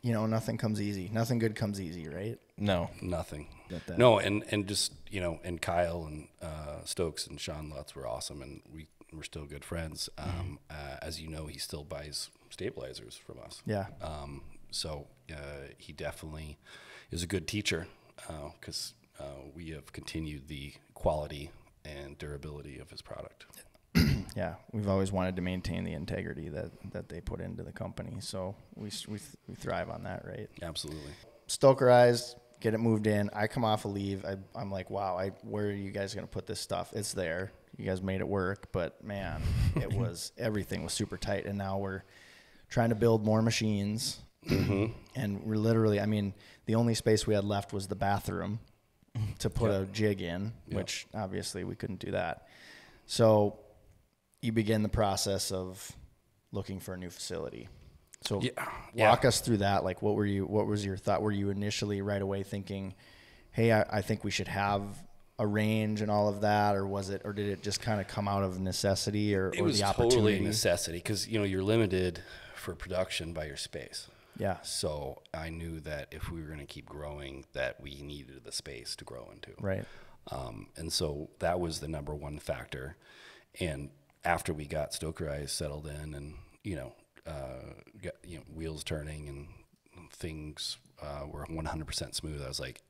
you know, nothing comes easy. Nothing good comes easy, right? No. Nothing. No, and, and just, you know, and Kyle and uh, Stokes and Sean Lutz were awesome, and we we're still good friends. Um, uh, as you know, he still buys stabilizers from us. Yeah. Um, so uh, he definitely is a good teacher because uh, we have continued the quality and durability of his product. Yeah, we've always wanted to maintain the integrity that, that they put into the company. So we, we, th- we thrive on that, right? Absolutely. Stokerized, get it moved in. I come off a leave. I, I'm like, wow, I, where are you guys going to put this stuff? It's there. You guys made it work, but man, it was everything was super tight. And now we're trying to build more machines. Mm-hmm. And we're literally, I mean, the only space we had left was the bathroom to put a jig in, which obviously we couldn't do that. So you begin the process of looking for a new facility. So Yeah. walk Yeah. us through that. Like, what were you? What was your thought? Were you initially right away thinking, "Hey, I, I think we should have a range and all of that," or was it, or did it just kind of come out of necessity or, It or was the opportunity? a necessity because you know you're limited for production by your space. yeah, So I knew that if we were going to keep growing, that we needed the space to grow into. right. Um, and so that was the number one factor. And after we got Stokerized settled in, and you know, uh, got you know wheels turning and things uh, were 100% smooth, I was like,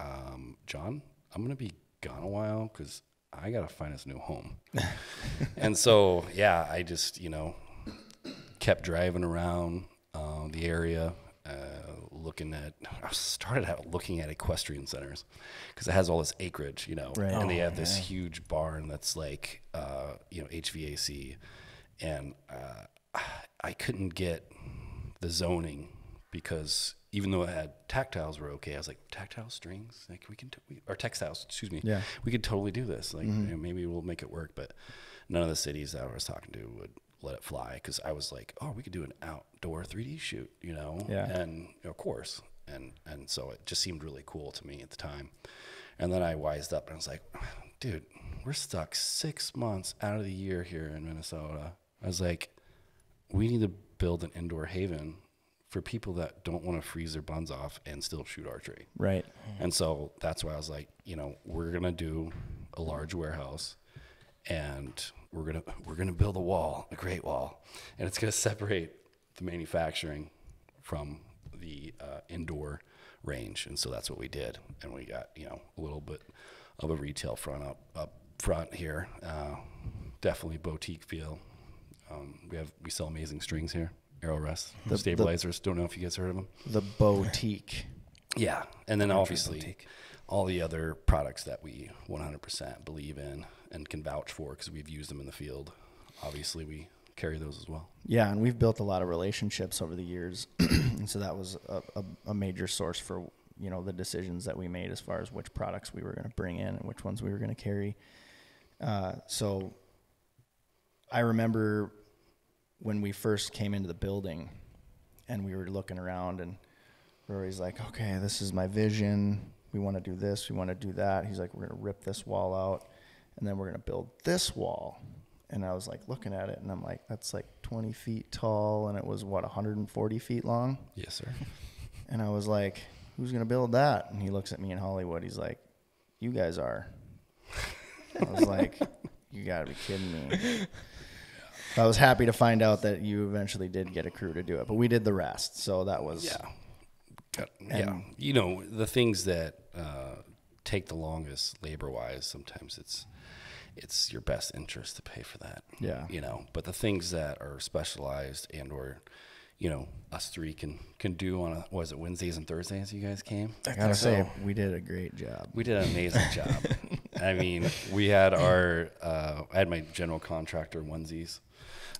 um, John, I'm gonna be gone a while because I gotta find us a new home. and so yeah, I just you know kept driving around uh, the area, looking at. I started out looking at equestrian centers because it has all this acreage, you know, Right. and they Oh, have this huge barn that's like, uh, you know, HVAC, and uh, I couldn't get the zoning because even though it had tactiles were okay, I was like tactile strings, like we can, t- we, or textiles, excuse me, Yeah. we could totally do this. Like you know, maybe we'll make it work, but none of the cities that I was talking to would let it fly because I was like, oh, we could do an outdoor 3D shoot, you know, Yeah. and of course, and and so it just seemed really cool to me at the time. And then I wised up and I was like, dude, we're stuck six months out of the year here in Minnesota. I was like, we need to build an indoor haven for people that don't want to freeze their buns off and still shoot archery. Right. And so that's why I was like, you know, we're gonna do a large warehouse, and we're gonna we're gonna build a wall, a great wall, and it's gonna separate the manufacturing from the uh, indoor range, and so that's what we did. And we got you know a little bit of a retail front up up front here. Uh, definitely boutique feel. Um, we have we sell amazing strings here. Arrow Rest The- the- stabilizers. Don't know if you guys heard of them. The boutique. Yeah, and then obviously all the other products that we 100% believe in and can vouch for because we've used them in the field. Obviously, we carry those as well. Yeah, and we've built a lot of relationships over the years, and so that was a, a, a major source for you know the decisions that we made as far as which products we were going to bring in and which ones we were going to carry. Uh, so I remember when we first came into the building, and we were looking around, and Rory's like, "Okay, this is my vision. We want to do this. We want to do that." He's like, "We're going to rip this wall out, and then we're going to build this wall." And I was like looking at it, and I'm like, "That's like 20 feet tall, and it was what 140 feet long." Yes, sir. And I was like, "Who's going to build that?" And he looks at me in Hollywood. He's like, "You guys are." I was like, "You got to be kidding me." I was happy to find out that you eventually did get a crew to do it, but we did the rest. So that was Yeah. Yeah. You know, the things that uh, take the longest labor wise, sometimes it's it's your best interest to pay for that. Yeah. You know, but the things that are specialized and or you know, us three can can do on a was it Wednesdays and Thursdays you guys came? I gotta say, we did a great job. We did an amazing job. I mean, we had our, uh, I had my general contractor onesies,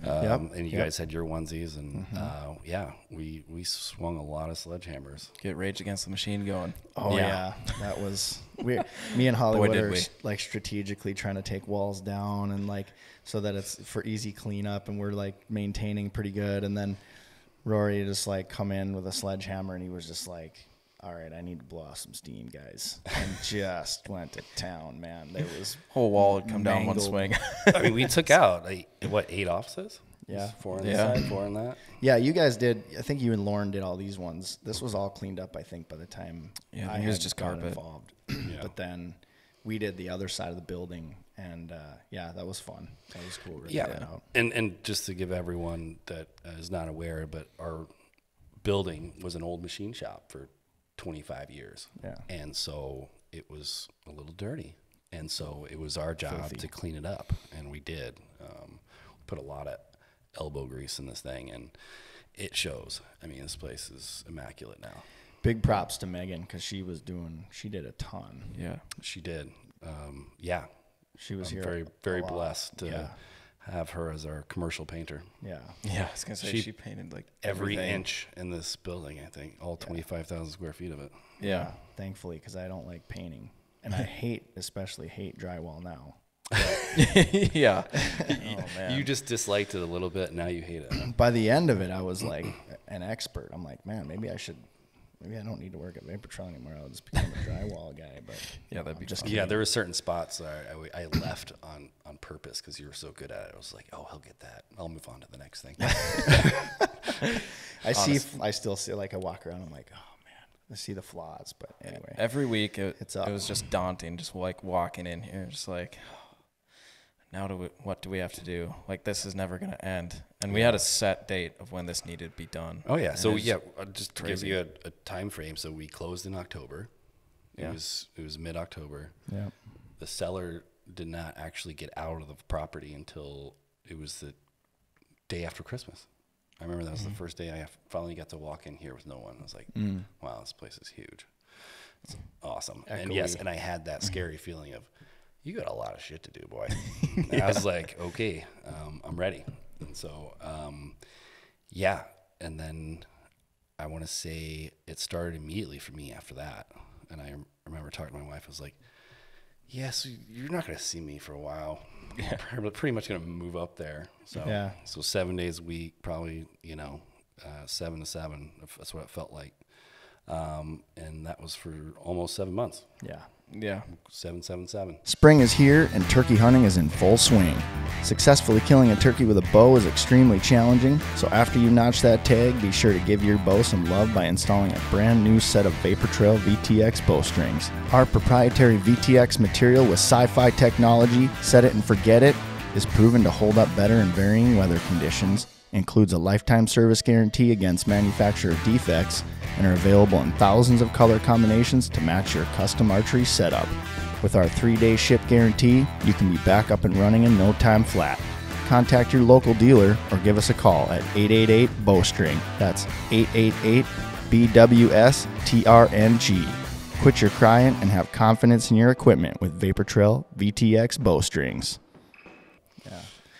um, Yep, and you yep. Guys had your onesies, and uh, yeah, we we swung a lot of sledgehammers. Get Rage Against the Machine going. Oh Yeah. yeah, that was we. Me and Hollywood did are we. like strategically trying to take walls down and like so that it's for easy cleanup, and we're like maintaining pretty good. And then Rory just like come in with a sledgehammer, and he was just like, "All right, I need to blow off some steam, guys," and just went to town, man. There was Whole wall would come down one swing. I mean, we took out like, what eight offices? Yeah. four on Yeah. this side, four on that. yeah, you guys did. I think you and Lauren did all these ones. This was all cleaned up, I think, by the time Yeah, I I it was just got carpet. involved. But then we did the other side of the building, and uh, yeah, that was fun. That was cool. Ripping that Yeah, out. and and just to give everyone that is not aware, but our building was an old machine shop for 25 years. Yeah. and so it was a little dirty, and so it was our job Filthy. to clean it up, and we did. Um, put a lot of elbow grease in this thing, and it shows. I mean, this place is immaculate now. Big props to Megan because she was doing. She did a ton. yeah. She did. Um, yeah, She was I'm here. very a very lot. blessed to Yeah. Have her as our commercial painter. Yeah. Yeah, I was gonna say She- she, painted like Every everything. inch in this building, I think, all 25,000 square feet of it. Yeah. Thankfully, because I don't like painting, and I hate, especially hate drywall now. yeah. Oh man. You just disliked it a little bit, now you hate it. By the end of it, I was like an expert. I'm like, man, maybe I should. Maybe I don't need to work at Vapor Trail anymore. I'll just become a drywall guy. But Yeah, that'd um, be I'm just. Yeah, there were certain spots that I, I, I left on, on purpose because you were so good at it. I was like, oh, he'll get that. I'll move on to the next thing. I see. I still see. Like I walk around. I'm like, oh man, I see the flaws. But anyway, Every week it, It's it was just daunting, just like walking in here, just like now do we, what do we have to do? Like this is never gonna end. And we had a set date of when this needed to be done. Oh yeah. And So yeah, uh, just to crazy. give you a, a time frame. So we closed in October. It Yeah. was it was mid October. yeah, The seller did not actually get out of the property until it was the day after Christmas. I remember that was Mm-hmm. the first day I finally got to walk in here with no one. I was like, Mm. wow, this place is huge. It's awesome. And yes, and I had that Mm-hmm. scary feeling of, you got a lot of shit to do, boy. And I was like, okay, um, I'm ready. And so, um, yeah. And then I want to say it started immediately for me after that. And I remember talking to my wife. I was like, "Yes, you're not going to see me for a while. Probably pretty much going to move up there." So, Yeah. so seven days a week, probably you know, uh, seven to seven. That's what it felt like. Um, and that was for almost seven months. yeah. Yeah. Seven, seven, seven. Spring is here and turkey hunting is in full swing. Successfully killing a turkey with a bow is extremely challenging, so after you notch that tag, be sure to give your bow some love by installing a brand new set of Vapor Trail VTX bowstrings. Our proprietary VTX material with sci fi technology, set it and forget it, is proven to hold up better in varying weather conditions includes a lifetime service guarantee against manufacturer defects, and are available in thousands of color combinations to match your custom archery setup. With our three day ship guarantee, you can be back up and running in no time flat. Contact your local dealer or give us a call at 888 Bowstring. That's 888 BWS TRNG. Quit your crying and have confidence in your equipment with Vapor Trail VTX bowstrings.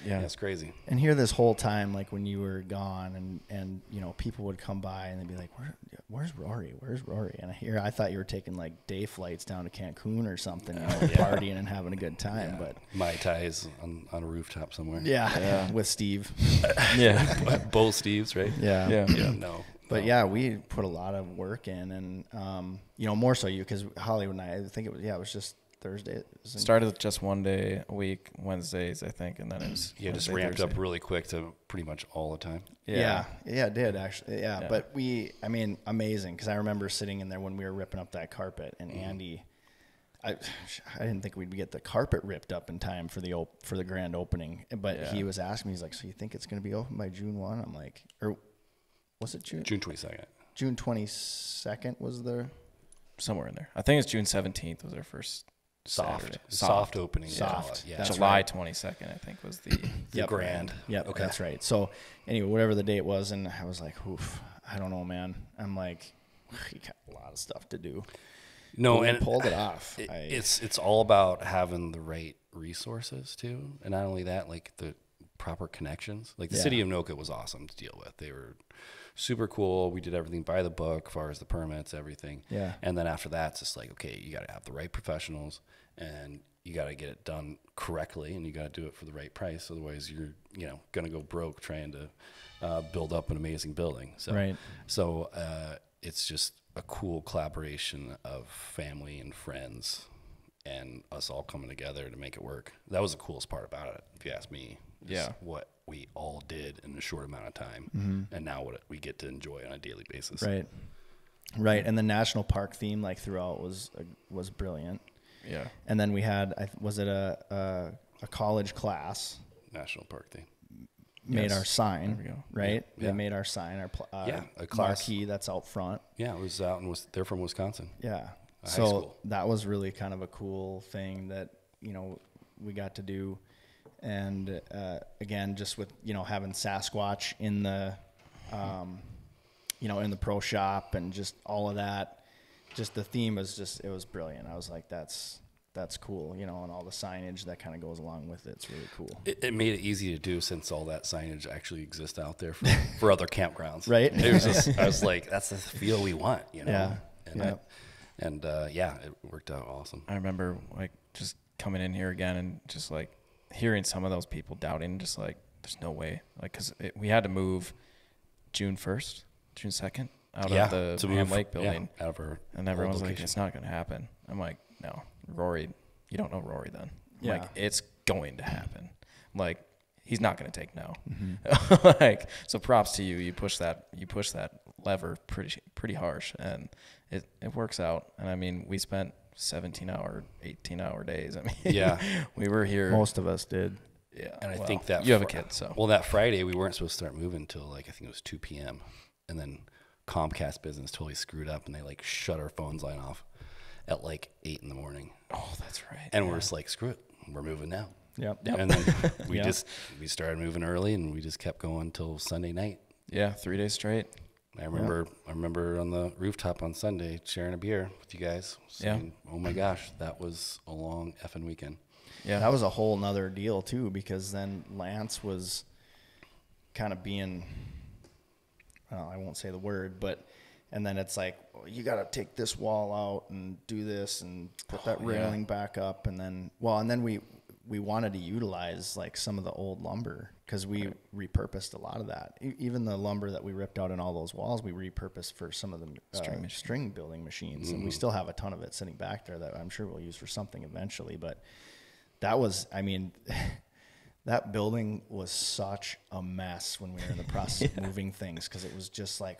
Yeah. That's crazy. And here this whole time, like when you were gone, and and you know people would come by and they'd be like, Where, "Where's Rory? Where's Rory?" And here I thought you were taking like day flights down to Cancun or something, you know, partying and having a good time. But Mai Tais on, on a rooftop somewhere. yeah, with Steve. Yeah. Both Steves, right? Yeah, Yeah. Yeah. No. But yeah, we put a lot of work in, and um, you know more so you because Hollywood and I, I think it was yeah, it was just Thursday. It was in- Started with just one day a week, Wednesdays, I think, and then it was Yeah, just ramped Thursday. up really quick to pretty much all the time. Yeah. yeah, it did actually. Yeah, Yeah. but we, I mean, amazing because I remember sitting in there when we were ripping up that carpet, and Mm-hmm. Andy, I, I didn't think we'd get the carpet ripped up in time for the op- for the grand opening, but Yeah. he was asking me, he's like, "So you think it's going to be open by June one?" I'm like, or was it June? June 22nd. June twenty second was the somewhere in there. I think it's June seventeenth was our first Soft. Saturday. Soft, opening. Soft. Yeah. July right. twenty second, I think, was the The Yep. grand. Yep, Okay. that's right. So anyway, whatever the date was, and I was like, "Oof, I don't know, man." I'm like, "You got a lot of stuff to do." No, But and pulled it off. it- I- it's it's all about having the right resources too, and not only that, like the proper connections. Like the Yeah. city of Anoka was awesome to deal with. They were super cool. We did everything by the book, as far as the permits, everything. Yeah. And then after that, it's just like, okay, you got to have the right professionals, and you got to get it done correctly, and you got to do it for the right price. Otherwise, you're you know gonna go broke trying to uh, build up an amazing building. So Right. so uh, it's just a cool collaboration of family and friends and us all coming together to make it work. That was the coolest part about it, if you ask me. Yeah. What we all did in a short amount of time, and now what we get to enjoy on a daily basis. Right. Right, and the national park theme like throughout was uh, was brilliant. yeah. And then we had, I, was it a, a a college class National Park theme made Yes. our sign, There we go. right? Yeah. They made our sign, our pl- uh, Yeah, a class. marquee that's out front. Yeah, it was out in was they're from Wisconsin. Yeah. High so school. that was really kind of a cool thing that you know we got to do, and uh, again, just with you know having Sasquatch in the, um, you know, in the pro shop and just all of that, just the theme was just it was brilliant. I was like, that's that's cool, you know, and all the signage that kind of goes along with it. It's really cool. It, it made it easy to do since all that signage actually exists out there for, for other campgrounds. Right. It was just, I was like, that's the feel we want, you know? Yeah. And, Yeah. and uh, yeah, it worked out awesome. I remember like just coming in here again and just like hearing some of those people doubting, just like there's no way, like because we had to move June first, June second out yeah. of the to Ham move- Lake yeah, building, out of our and old everyone's like, "It's not going to happen." I'm like, "No, Rory, you don't know Rory then." I'm Yeah. Like it's going to happen. Like he's not going to take no. Mm-hmm. like so, props to you. You push that. You push that lever pretty pretty harsh, and it it works out. And I mean, we spent 17 hour, 18 hour days. I mean, Yeah. we were here. Most of us did. yeah, And I well, think that you have a kid, so well, that Friday we weren't supposed to start moving until like I think it was two p.m. and then Comcast business totally screwed up and they like shut our phones line off at like eight in the morning, oh, that's right. and we're just like, screw it, we're moving now. Yep. And then we Yeah. just we started moving early and we just kept going till Sunday night. yeah, three days straight. I remember I remember on the rooftop on Sunday sharing a beer with you guys. Yeah. Oh my gosh, that was a long effing weekend. Yeah, That was a whole nother deal too, because then Lance was kind of being, well, I won't say the word, but, and then it's like, well, you got to take this wall out and do this and put oh, that Oh, yeah. railing back up. And then, well, and then we, we wanted to utilize like some of the old lumber because we repurposed a lot of that. E- even the lumber that we ripped out in all those walls, we repurposed for some of the uh, String string, building machines. And we still have a ton of it sitting back there that I'm sure we'll use for something eventually. But that was, I mean, that building was such a mess when we were in the process of moving things because it was just like,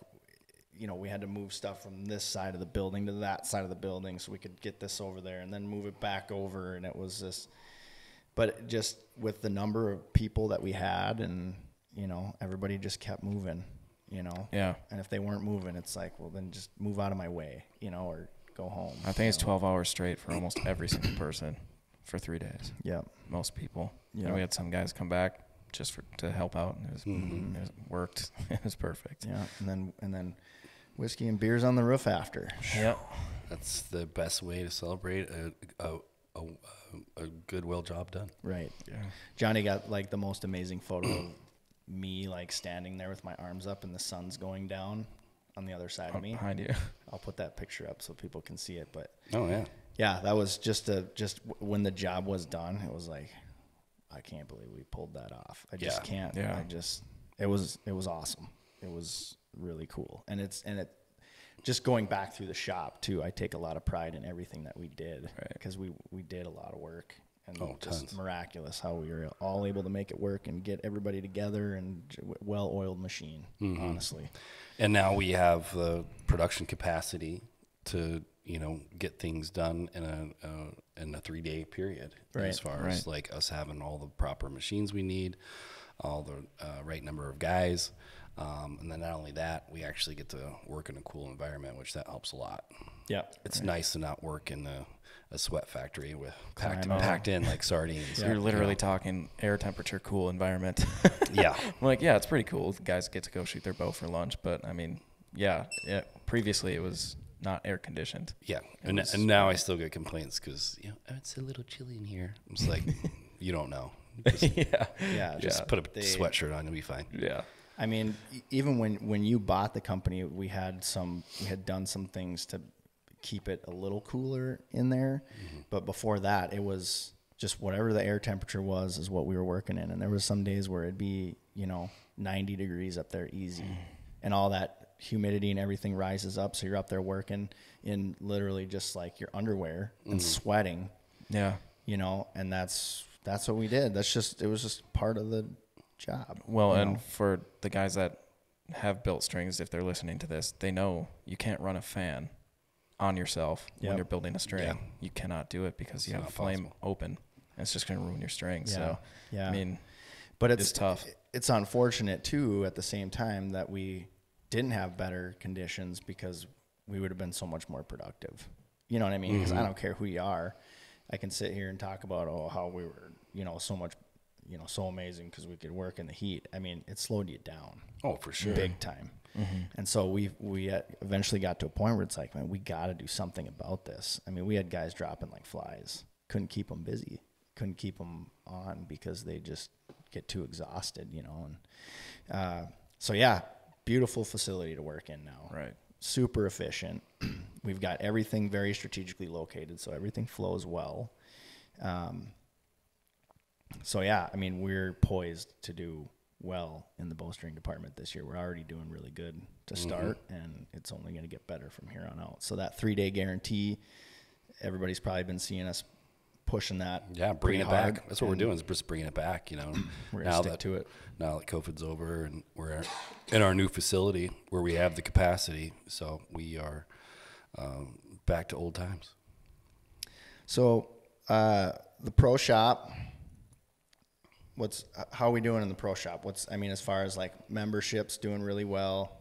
you know, we had to move stuff from this side of the building to that side of the building so we could get this over there and then move it back over. And it was just, but just with the number of people that we had and you know, everybody just kept moving, you know. Yeah. And if they weren't moving, it's like, well, then just move out of my way, you know, or go home. I think it's 12 hours straight for almost every single person for three days. Yep. Most people. Yeah. And we had some guys come back just for to help out, and it, was, Mhm. it was- worked. it was perfect. Yeah. And then and then whiskey and beers on the roof after. Yep. That's the best way to celebrate a a, a, a good, well job done. Right. Yeah. Johnny got like the most amazing photo of me like standing there with my arms up and the sun's going down on the other side of me. Behind you. I'll put that picture up so people can see it. But Oh yeah. yeah, that was just a just w- when the job was done. It was like, I can't believe we pulled that off. I just Yeah. can't. Yeah. I just it was it was awesome. It was really cool, and it's and it just going back through the shop too. I take a lot of pride in everything that we did Right. because we we did a lot of work. And Oh, just tons. miraculous how we were all able to make it work and get everybody together and j- well-oiled machine. Mm-hmm. Honestly, And now we have the production capacity to you know get things done in a uh, in a three day period. Right, As far as like us having all the proper machines we need, all the uh, right number of guys, um, and then not only that, we actually get to work in a cool environment, which that helps a lot. yeah, It's nice to not work in a, a sweat factory with packed, packed in like sardines. So you're literally talking air temperature, cool environment. Yeah. I'm like, yeah, it's pretty cool. The guys get to go shoot their bow for lunch, but I mean, yeah, yeah. Previously, it was not air conditioned. Yeah, and, was- and now I still get complaints because you know "Oh, it's a little chilly in here. It's like you don't know. Just, yeah, yeah. just put a They- sweatshirt on, you'll be fine. yeah, I mean, even when when you bought the company, we had some we had done some things to keep it a little cooler in there, mm-hmm. but before that, it was just whatever the air temperature was is what we were working in, and there was some days where it'd be you know 90 degrees up there easy, mm. and all that humidity and everything rises up, so you're up there working in literally just like your underwear and mm. sweating, yeah. you know, and that's that's what we did. That's just it was just part of the job. Well, and know? for the guys that have built strings, if they're listening to this, they know you can't run a fan on yourself Yep. when you're building a string. Yeah. You cannot do it because you have a flame possible. open. And it's just going to ruin your string. Yeah. So, Yeah. I mean, but it's, it's tough. It's unfortunate too. At the same time, that we didn't have better conditions because we would have been so much more productive. You know what I mean? Because I mm-hmm. don't care who you are, I can sit here and talk about oh how we were you know so much you know so amazing because we could work in the heat. I mean, it slowed you down Oh, for sure. big time. And so we we uh, eventually got to a point where it's like, man, we got to do something about this. I mean, we had guys dropping like flies. Couldn't keep them busy. Couldn't keep them on because they just get too exhausted, you know. And uh, so yeah, beautiful facility to work in now. right. Super efficient. We've got everything very strategically located, so everything flows well. Um, so yeah, I mean, we're poised to do well in the bowstring department this year. We're already doing really good to start, and it's only going to get better from here on out. So that three day guarantee, everybody's probably been seeing us pushing that. Yeah, bringing it hard, back. That's what we're doing is just bringing it back. You know, We're now stick that to it. now that COVID's over and we're in our new facility where we have the capacity, so we are um, back to old times. So uh, the pro shop. What's how are we doing in the pro shop? What's I mean, as far as like memberships, doing really well.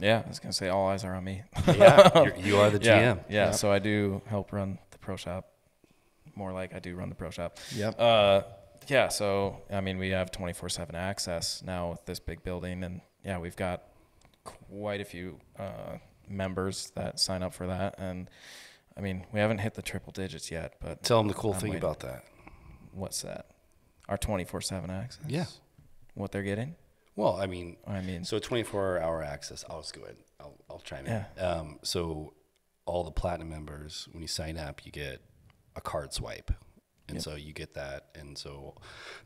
Yeah, I was going to say all eyes are on me. Yeah, you're, you are the yeah, GM. yeah. So I do help run the pro shop. More like I do run the pro shop. Yep. Uh, yeah. So I mean, we have twenty four seven access now with this big building, and yeah, we've got quite a few uh, members that sign up for that, and I mean, we haven't hit the triple digits yet, but Tell them the cool I'm thing waiting. about that. what's that? Our twenty four seven access. Yeah. What they're getting? Well, I mean, I mean, So 24 hour access. I'll just go ahead. I'll, I'll chime in. Yeah. Um, so all the platinum members, when you sign up, you get a card swipe. And Yep. so you get that. And so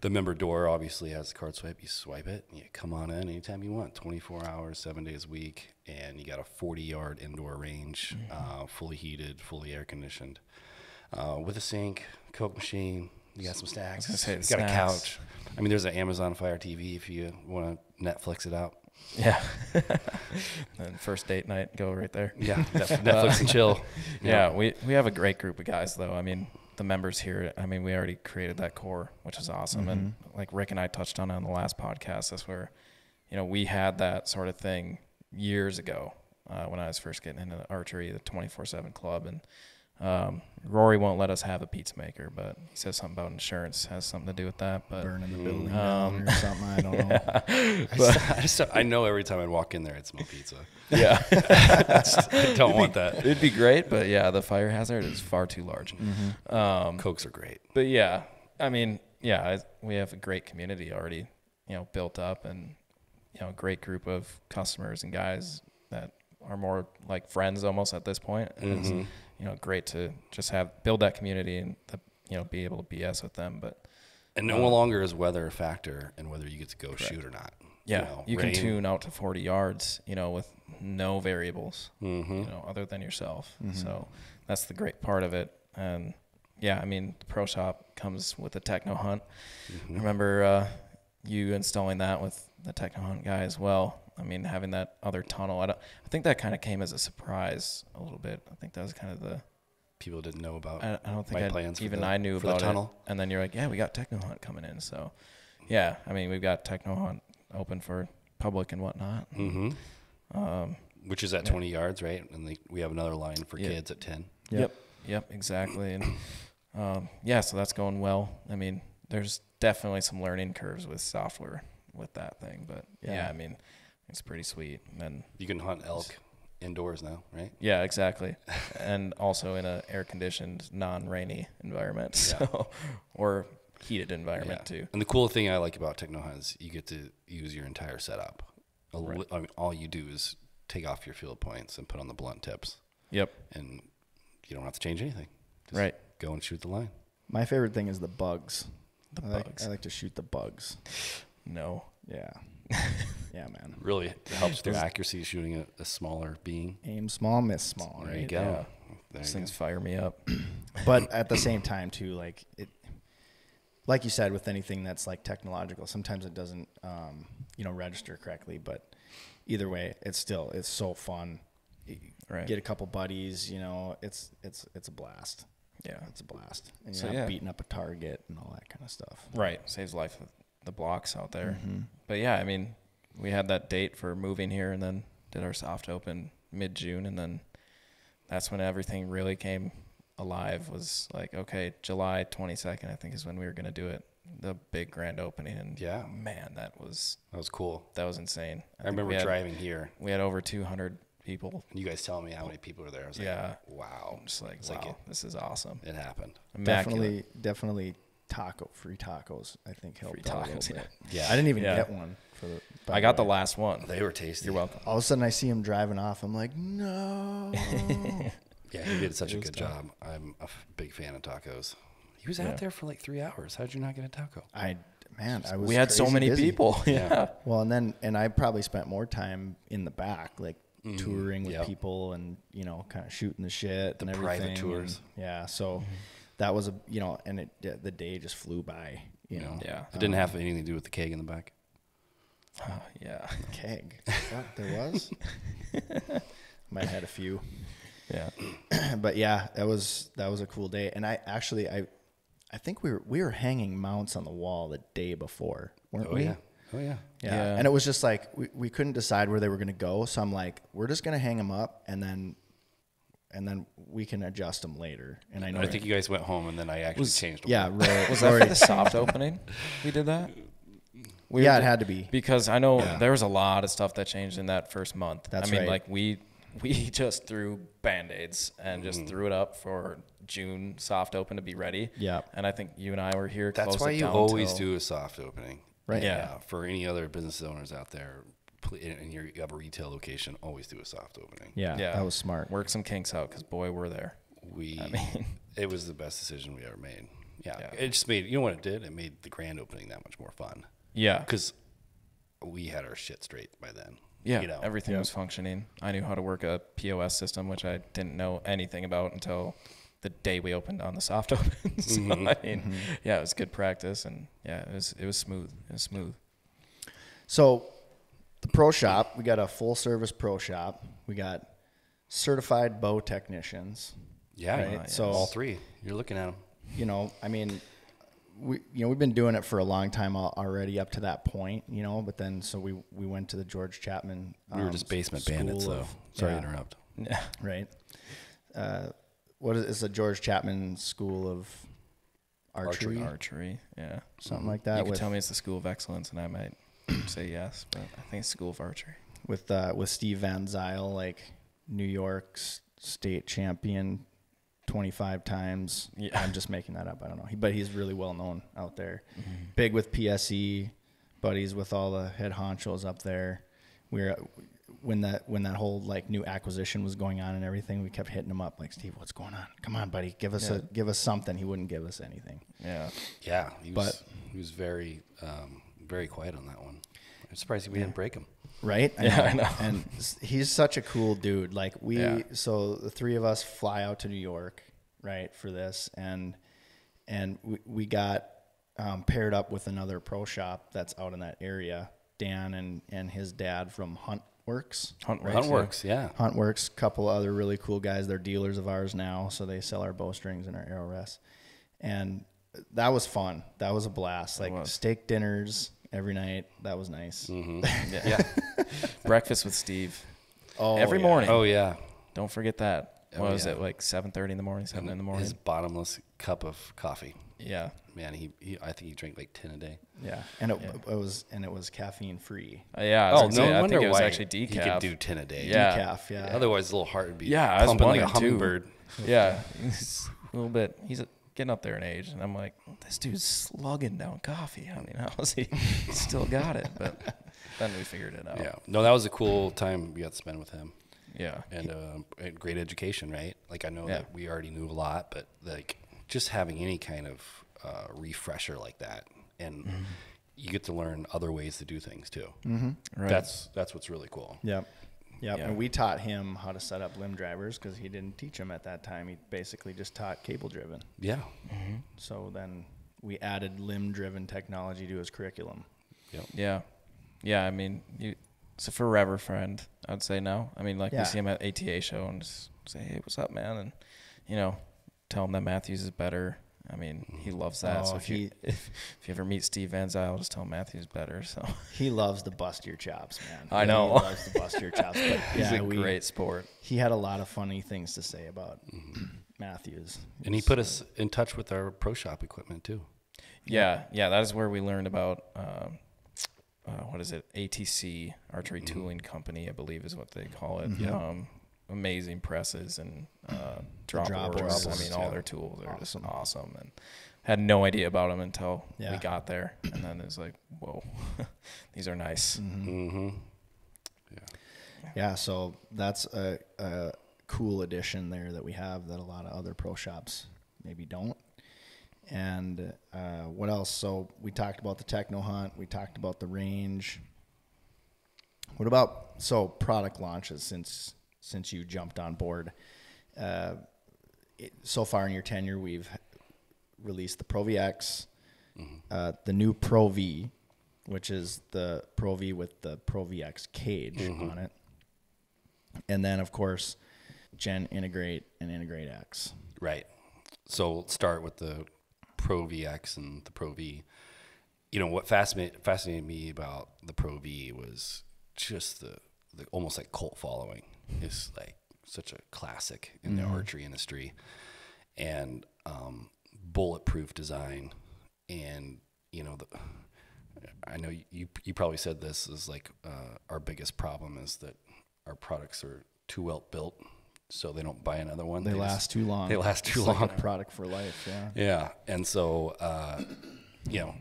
the member door obviously has a card swipe. You swipe it and you come on in anytime you want, 24 hours, seven days a week. And you got a 40 yard indoor range, Mm-hmm. uh, fully heated, fully air conditioned, uh, with a sink, Coke machine. You got some snacks. gonna say you the got a couch. I mean, there's an Amazon Fire TV if you want to Netflix it out. yeah. and first date night, go right there. Yeah, Netflix and chill. Yeah, we we have a great group of guys though. I mean, the members here, I mean, we already created that core, which is awesome. And like Rick and I touched on it on the last podcast, that's where, you know, we had that sort of thing years ago uh, when I was first getting into the archery, the 24 7 club. And um, Rory won't let us have a pizza maker, but he says something about insurance has something to do with that. But burning the building Um, or something. I don't know. I, just, I, just- I know every time I walk in there, I'd smell pizza. yeah, I don't want that. it'd be great. But yeah, the fire hazard is far too large. Um, Cokes are great. but yeah, I mean, yeah, I, we have a great community already, you know, built up, and you know, a great group of customers and guys that are more like friends almost at this point. It's Mhm. You know great to just have build that community and the, you know be able to BS with them. But And no longer is weather a factor in whether you get to go shoot or not. yeah, know, you, can tune out to 40 yards, you know, with no variables, Mm-hmm. you know, other than yourself. So that's the great part of it. And yeah, I mean, the pro shop comes with a techno hunt. Mm-hmm. I remember uh, you installing that with the techno hunt guy as well. I mean, having that other tunnel. I, don't, I think that kind of came as a surprise a little bit. I think that was kind of the. People didn't know about. I, I don't think my I'd- plans even the- I knew about the tunnel. it. And then you're like, yeah, we got techno hunt coming in. So, yeah, I mean, we've got techno hunt open for public and whatnot. Mm-hmm. Um, Which is at 20 yards, right? And the, we have another line for Yeah. kids at 10. Yep. Yep. Exactly. And um, yeah, so that's going well. I mean, there's definitely some learning curves with software with that thing, but yeah, Yeah. I mean, it's pretty sweet. And You can hunt elk indoors now, right? yeah, exactly. and also in a air conditioned, non rainy environment, so or heated environment Yeah. too. And the cool thing I like about Technohunt is you get to use your entire setup. A li- Right. I mean, all you do is take off your field points and put on the blunt tips, Yep. and you don't have to change anything. Just Right. Go and shoot the line. My favorite thing is the bugs. The I like, bugs. I like to shoot the bugs. No. Yeah. yeah, man. Really helps with your accuracy shooting a, a smaller being. Aim small, miss small, There you go. Yeah. There Those you things go. fire me up. But at the same time, too, like it, like you said, with anything that's like technological, sometimes it doesn't, um, you know, register correctly. But either way, it's still it's so fun. Right. Get a couple buddies, you know, it's it's it's a blast. Yeah. It's a blast. And you're So, not yeah. beating up a target and all that kind of stuff. Right. Saves life with the blocks out there. Mm-hmm. But yeah, I mean, we had that date for moving here and then did our soft open mid June and then that's when everything really came alive was like, okay, July 22nd, I think is when we were going to do it. The big grand opening. And Yeah. man, that was, That was cool. that was insane. I, think remember we had, driving here We had over 200 people. and you guys telling me how many people were there. I was Yeah. like, wow. I'm just like, It's wow, like it, this is awesome. it happened. Immaculate. Definitely, definitely taco free tacos. I think helped Free out a little tacos, yeah. Yeah. I didn't even Yeah. get one for the. I got the way. last one. They were tasty. You're welcome. All of a sudden, I see him driving off. I'm like, no. Yeah, he did such a good tough. job. I'm a f- big fan of tacos. He was Yeah. out there for like three hours. How'd you not get a taco? I man, I was. We had so many busy. people. Yeah. Well, and then and I probably spent more time in the back, like Mm-hmm. touring with Yep. people and you know, kind of shooting the shit The and private everything. tours. and- yeah, so that was a you know, and it the day just flew by. You know, Yeah. It didn't um, have anything to do with the keg in the back. yeah. keg. What there was? Might have had a few. Yeah. but yeah, that was that was a cool day. And I actually I I think we were we were hanging mounts on the wall the day before, weren't Oh we? yeah. Oh yeah. Yeah. Yeah. And it was just like we, we couldn't decide where they were gonna go. So I'm like, we're just gonna hang them up and then and then we can adjust them later. And I know I think you guys went home and then I actually was, changed. them. yeah, Roy, Was that for the soft opening? We did that. We yeah, were it had to be. because I know Yeah. there was a lot of stuff that changed in that first month. That's I mean, right. like we we just threw band aids and Mm. just threw it up for June soft open to be ready. Yeah. And I think you and I were here. That's closed why it you down always till- do a soft opening. Right. Yeah. For any other business owners out there, pl- and you're- you have a retail location, always do a soft opening. Yeah, Yeah. that was smart. Work some kinks out because boy, we're there. We. I mean, it was the best decision we ever made. Yeah. Yeah. It just made you know what it did. It made the grand opening that much more fun yeah, because we had our shit straight by then. yeah, You know. everything was functioning. I knew how to work a POS system, which I didn't know anything about until the day we opened on the soft open. so Mm-hmm. I mean, yeah, it was good practice, and yeah, it was it was smooth. It was smooth. So, the pro shop, we got a full service pro shop. We got certified bow technicians. Yeah. Right, Right. so- all three. You're looking at them. you know, I mean, we you know we've been doing it for a long time already up to that point, you know. But then so we we went to the George Chapman. We were um, just basement bandits, though. of- Sorry yeah, to interrupt. Yeah. Right. Uh, what is it's the George Chapman School of Archery, Archery. Yeah. something like that. you that. could With tell me it's the School of Excellence, and I might say yes, but I think it's School of Archery. with uh, with Steve Van Zyl, like New York s- state champion, twenty five times. Yeah. I'm just making that up. I don't know, he, but he's really well known out there. Mm-hmm. Big with PSE, buddies with all the head honchos up there. We are when that when that whole like new acquisition was going on and everything. We kept hitting him up like Steve, what's going on? Come on, buddy, give us Yeah. a give us something. He wouldn't give us anything. Yeah. Yeah, he was, But- he was very, um, very quiet on that one. I'm surprised we didn't break him. Right? Yeah, I know. And he's such a cool dude. Like we, Yeah. so the three of us fly out to New York, right, for this, and and we, we got um, paired up with another pro shop that's out in that area. Dan and and his dad from Huntworks. Hunt Works. Hunt works, yeah. Hunt Works, couple other really cool guys. They're dealers of ours now, so they sell our bowstrings and our arrow rests. And that was fun. That was a blast. Like was. steak dinners every night. That was nice. Yeah. Breakfast with Steve. Oh, Every yeah. morning. Oh yeah, Don't forget that. Oh, What was yeah. it, like 7.30 in the morning, 7 in the morning? his bottomless cup of coffee. yeah. Man, he, he I think he drank like ten a day. Yeah, and it, it was and it was caffeine free. Uh, yeah. I was Oh no say, I wonder think it was why actually decaf. he could do ten a day. Yeah. Decaf, yeah. Otherwise, a little heart would be Yeah, I was pumping like a wondering, too. hummingbird. Yeah. He's a little bit, he's getting up there in age. And I'm like, this dude's slugging down coffee. I mean, how is he still got it? But then we figured it out. Yeah, no, that was a cool time we got to spend with him, Yeah. and uh, great education, right? Like I know Yeah. that we already knew a lot, but like just having any kind of uh, refresher like that, and you get to learn other ways to do things too. Right. That's that's what's really cool. Yep. Yep. Yeah. And we taught him how to set up limb drivers because he didn't teach him at that time. He basically just taught cable driven. Yeah, mm-hmm. So then we added limb driven technology to his curriculum. yep. Yeah. Yeah. I mean, you, it's a forever friend, I'd say now. I mean, like Yeah. we see him at ATA show and just say, hey, what's up, man? And, you know, tell him that Mathews is better. I mean, he loves that. so Oh, if, you, if, if you ever meet Steve Van Zyl, just tell him Mathews is better. So He loves to bust your chops, man. I know. He loves to bust your chops. But he's yeah, a we, great sport. he had a lot of funny things to say about Mathews. And he put us in touch with our pro shop equipment too. Yeah, yeah, that is where we learned about um, uh, what is it? ATC Archery Mm-hmm. Tooling Company, I believe is what they call it. Um, amazing presses and uh, drop drop boards. I boards, mean, all yeah. their tools are just Awesome. awesome, and had no idea about them until Yeah. we got there, and then it's like, whoa, these are nice. Mm-hmm. Yeah, so that's a, a cool addition there that we have that a lot of other pro shops maybe don't. And uh, what else? So we talked about the techno hunt. We talked about the range. What about so product launches since since you jumped on board? Uh, it, so far in your tenure, we've released the Pro VX, uh, the new Pro V, which is the Pro V with the Pro VX cage on it, and then of course, Gen Integrate and Integrate X. Right. So let's start with the Pro VX and the Pro V. You know what fascinated fascinated me about the Pro V was just the, the almost like cult following. It's like such a classic in the archery industry, and um, bulletproof design, and you know the. I know you you probably said this is like uh, our biggest problem is that our products are too well built, so they don't buy another one. They, just- last too long. They last too It's like long. a product for life. Yeah. Yeah, and so uh, you know,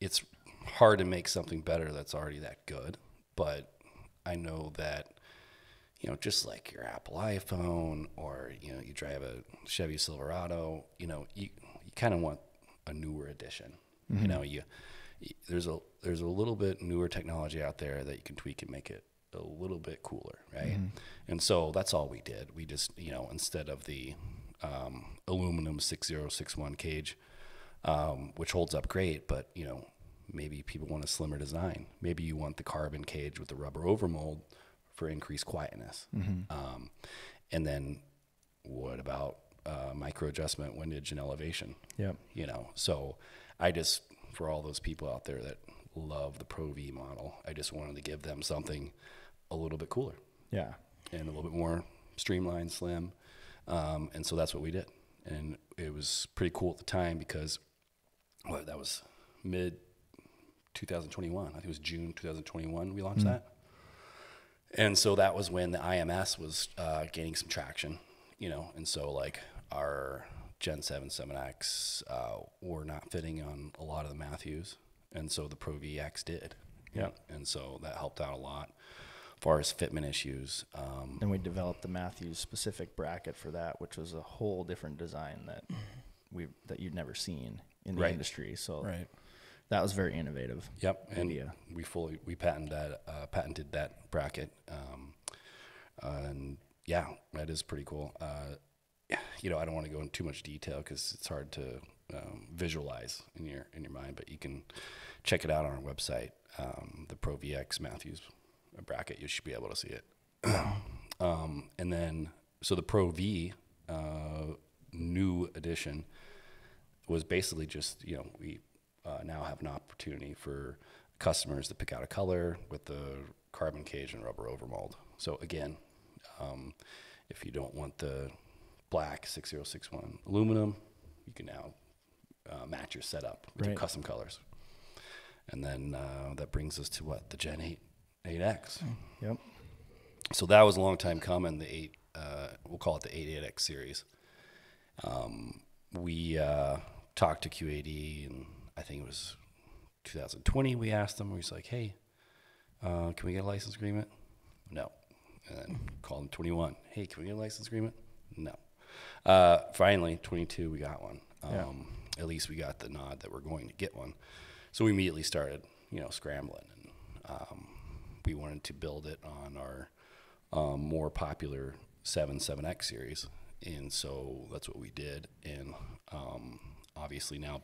it's hard to make something better that's already that good. But I know that you know, just like your Apple iPhone or you know, you drive a Chevy Silverado, you know, you you kind of want a newer edition. You know, you, you there's a there's a little bit newer technology out there that you can tweak and make it a little bit cooler, right? And so that's all we did. We just you know, instead of the um, aluminum 6061 cage, um, which holds up great, but you know, maybe people want a slimmer design. Maybe you want the carbon cage with the rubber overmold for increased quietness. Um, and then what about uh, micro adjustment, windage, and elevation. Yep. You know, so I just for all those people out there that love the Pro V model, I just wanted to give them something a little bit cooler Yeah. and a little bit more streamlined, slim. Um, and so that's what we did. And it was pretty cool at the time because what that was mid 2021. I think it was June 2021 we launched that. And so that was when the IMS was uh, gaining some traction, you know. And so like our Gen 7 7X uh, were not fitting on a lot of the Mathews, and so the Pro VX did. Yeah. And so that helped out a lot as far as fitment issues. Um, Then we developed the Mathews specific bracket for that, which was a whole different design that we that you'd never seen in the Right. industry. So Right. That was very innovative. Yep, and idea. we fully we patented that uh, patented that bracket, um, and yeah, that is pretty cool. Uh, you know, I don't want to go into too much detail because it's hard to um, visualize in your in your mind, but you can check it out on our website, um, the Pro VX Mathews bracket. You should be able to see it. um, and then, so the Pro V uh, new edition was basically just you know we uh, now have an opportunity for customers to pick out a color with the carbon cage and rubber overmold. So again, um, if you don't want the black 6061 aluminum, you can now uh, match your setup with your custom colors. And then uh, that brings us to what the Gen 8 8X. Yep. So that was a long time coming. The eight, uh, we'll call it the 88X series. Um, we uh, talked to QAD, and I think it was 2020. We asked them. We was like, "Hey, uh, can we get a license agreement?" No. And then called them 21. Hey, can we get a license agreement? No. Uh, finally, 22, we got one. Um, Yeah. At least we got the nod that we're going to get one. So we immediately started, you know, scrambling, and um, we wanted to build it on our um, more popular 7 7X series. And so that's what we did. And um, obviously now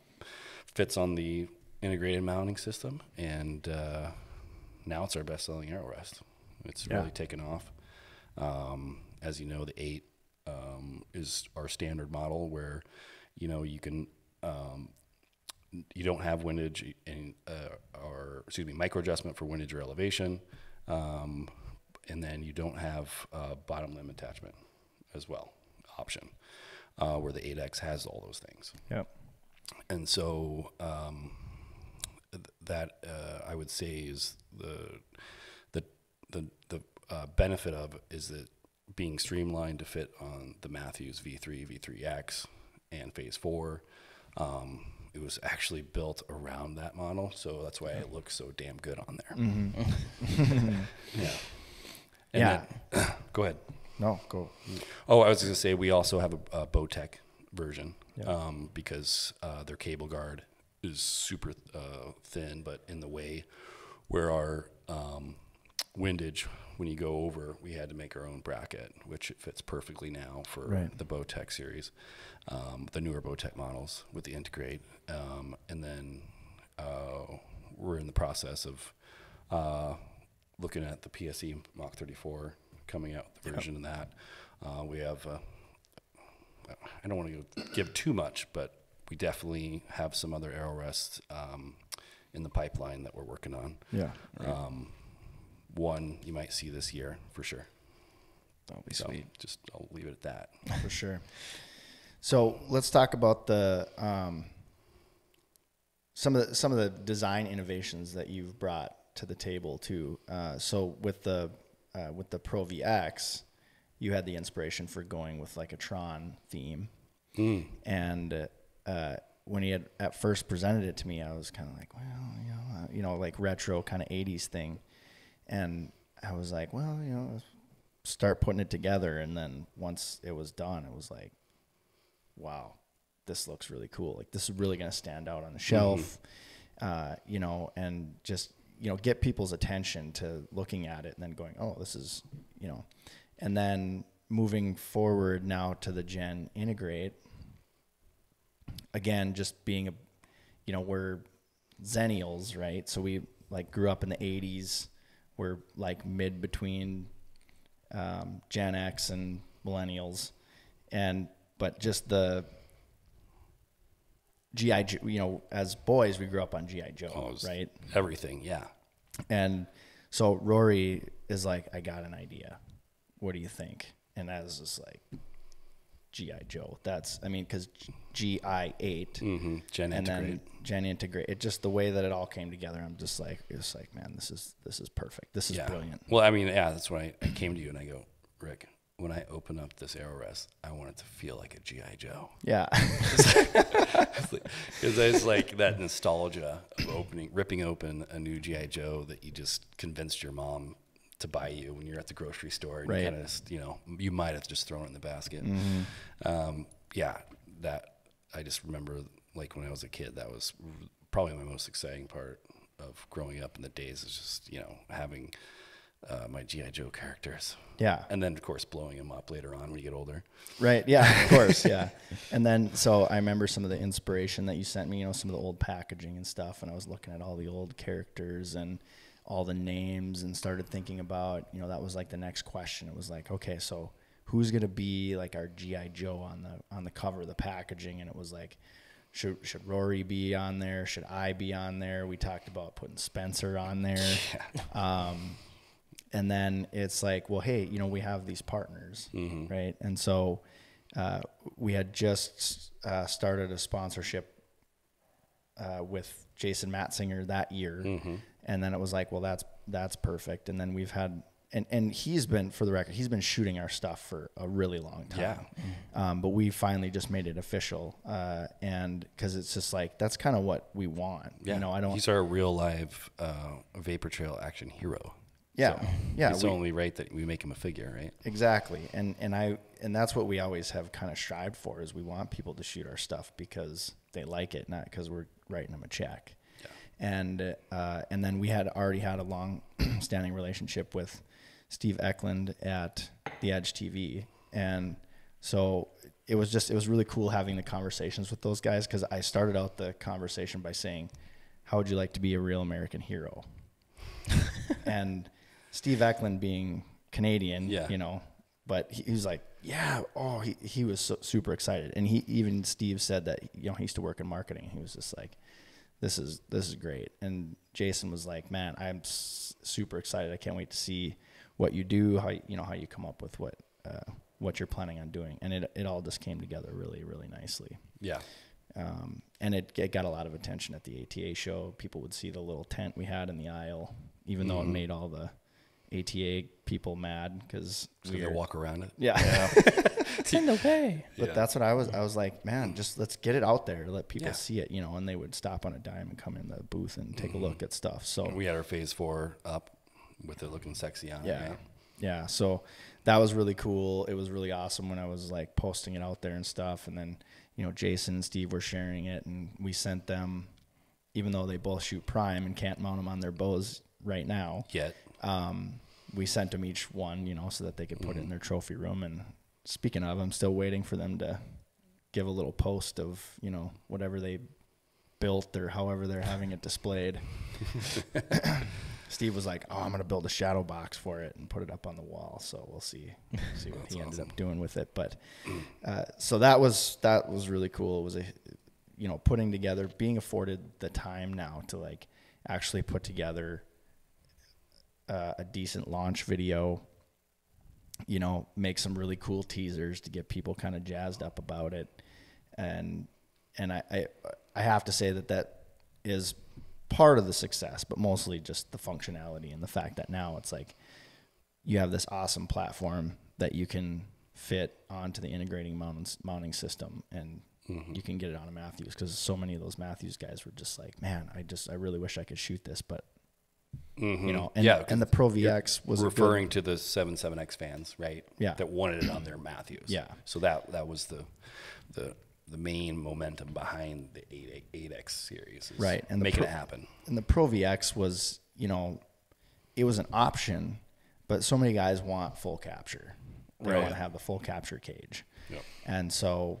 fits on the integrated mounting system. And uh, now it's our best selling arrow rest. It's Yeah. really taken off. Um, as you know, the 8 um, is our standard model where, you know, you can. Um, you don't have windage and uh, or excuse me micro adjustment for windage or elevation, um, and then you don't have uh, bottom limb attachment as well option, uh, where the 8x has all those things. Yep. And so um, th- that uh, I would say is the the the the uh, benefit of is that being streamlined to fit on the Mathews V3, V3X, and Phase Four. Um, it was actually built around that model, so that's why it looks so damn good on there. yeah. And Yeah. then- go ahead. No, go. Oh, I was going to say we also have a, a Bowtech version Yeah. um, because uh, their cable guard is super uh, thin, but in the way where our um, windage, when you go over, we had to make our own bracket, which it fits perfectly now for Right. the Bowtech series, um, the newer Bowtech models with the integrate, um, and then uh, we're in the process of uh, looking at the PSE Mach 34 coming out with the version of that. Uh, we have, uh, I don't want to give too much, but we definitely have some other arrow rests um, in the pipeline that we're working on. Yeah. Um, one you might see this year for sure. That'll be So sweet. just I'll leave it at that. for sure. So let's talk about the um, some of the some of the design innovations that you've brought to the table too. Uh, so with the uh, with the Pro VX, you had the inspiration for going with like a Tron theme, and uh, when he had at first presented it to me, I was kind of like, well, you know, uh, you know, like retro kind of '80s thing, and I was like, well, you know, start putting it together, and then once it was done, it was like, wow, this looks really cool. Like this is really going to stand out on the shelf, uh, you know, and just you know get people's attention to looking at it and then going, oh, this is you know, and then moving forward now to the Gen Integrate. Again, just being a, you know, we're Zennials, right? So we like grew up in the '80s. We're like mid between um, Gen X and millennials, and but just the GI, Joe- you know, as boys we grew up on GI Joe, Oh, right? Everything, yeah. And so Rory is like, I got an idea. What do you think? And I was just like, GI Joe. That's I mean, because GI 8 hmm Gen and integrate. then Gen integrate. It just the way that it all came together. I'm just like, it's like, man, this is this is perfect. This is yeah. brilliant. Well, I mean, yeah, that's why I, I came to you and I go, Rick, when I open up this arrow rest, I want it to feel like a GI Joe. Yeah, Because it's like that nostalgia of opening, ripping open a new GI Joe that you just convinced your mom to buy you when you're at the grocery store, and Right. you kind of, just, you know, you might have just thrown it in the basket. Um, yeah, that I just remember, like when I was a kid, that was probably my most exciting part of growing up in the days. Is just you know having uh, my GI Joe characters, yeah. and then of course blowing them up later on when you get older. Right. Yeah, of course. Yeah. And then, so I remember some of the inspiration that you sent me, you know, some of the old packaging and stuff. And I was looking at all the old characters and all the names and started thinking about, you know, that was like the next question. It was like, okay, so who's going to be like our GI Joe on the, on the cover of the packaging? And it was like, should, should Rory be on there? Should I be on there? We talked about putting Spencer on there. Um, and then it's like, well, hey, you know, we have these partners, right? And so uh, we had just uh, started a sponsorship uh, with Jason Matzinger that year, and then it was like, well, that's that's perfect. And then we've had. And, and he's been, for the record, he's been shooting our stuff for a really long time. Yeah. Um, but we finally just made it official. Uh, and because it's just like, that's kind of what we want. Yeah, You know, I don't, He's our real live uh, Vapor Trail action hero. yeah. So yeah. It's we- only right that we make him a figure, right? Exactly, and and I and that's what we always have kind of strived for is we want people to shoot our stuff because they like it, not because we're writing them a check. And uh, and then we had already had a long standing relationship with Steve Ecklund at the Edge TV, and so it was just it was really cool having the conversations with those guys because I started out the conversation by saying, "How would you like to be a real American hero?" and Steve Ecklund being Canadian, Yeah. you know, but he, he was like, yeah, oh, he, he was so, super excited. And he, even Steve said that, you know, he used to work in marketing. He was just like, this is, this is great. And Jason was like, man, I'm super excited. I can't wait to see what you do, how, you know, how you come up with what, uh, what you're planning on doing. And it, it all just came together really, really nicely. Yeah. Um, and it, it got a lot of attention at the ATA show. People would see the little tent we had in the aisle, even though it Mm-hmm. made all the ATA people mad because So we walk around it. yeah. It's in the way. but Yeah. that's what I was. I was like, man, just let's get it out there, let people Yeah. see it, you know. And they would stop on a dime and come in the booth and take a look at stuff. So We had our phase four up with it looking sexy on it. yeah right? yeah so that was really cool it was really awesome when i was like posting it out there and stuff and then you know jason and steve were sharing it and we sent them even though they both shoot prime and can't mount them on their bows right now Yet. um, we sent them each one you know so that they could put it in their trophy room and speaking of i'm still waiting for them to give a little post of you know whatever they built or however they're having it displayed Steve was like, "Oh, I'm gonna build a shadow box for it and put it up on the wall." So we'll see, see what he ended up doing with it. But uh, so that was that was really cool. It was a, you know, putting together, being afforded the time now to like actually put together uh, a decent launch video. You know, make some really cool teasers to get people kind of jazzed up about it, and and I, I I have to say that that is part of the success, but mostly just the functionality and the fact that now it's like you have this awesome platform that you can fit onto the integrating mounting, mounting system and mm-hmm. you can get it on a Mathews because so many of those Mathews guys were just like, man, I just I really wish I could shoot this, but Mm-hmm. you know, and, yeah, and the Pro VX was a good- referring to the 77X fans, right? Yeah. That wanted it on their Mathews. Yeah. So that that was the the the main momentum behind the 8 8X series. is Right, and making pro- it happen. and the Pro VX was, you know, it was an option, but so many guys want full capture. They Right. want to have the full capture cage. Yep. And so,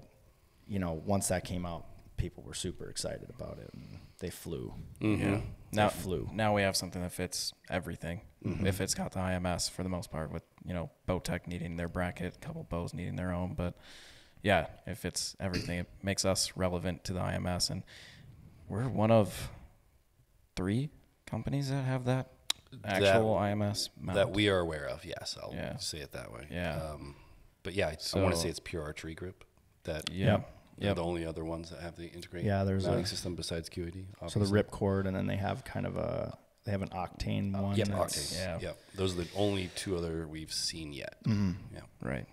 you know, once that came out, people were super excited about it and they flew. Mm-hmm. Yeah. Now, flew. now we have something that fits everything. Mm-hmm. If it's got the IMS for the most part, with you know Bowtech needing their bracket, a couple bows needing their own, but yeah, if it's everything, it makes us relevant to the IMS, and we're one of three companies that have that actual IMS mount. that we are aware of. Yes, I'll Yeah. say it that way. Yeah. Um, but yeah, I, I want to say it's Pure Archery Group that yeah, Yep. the only other ones that have the integrated Yeah, there's mounting a- system besides QAD. So the ripcord, and then they have kind of a they have an octane one. Yep, Octane. yeah. Yep. Those are the only two other we've seen yet. Mm-hmm. Yeah. Right.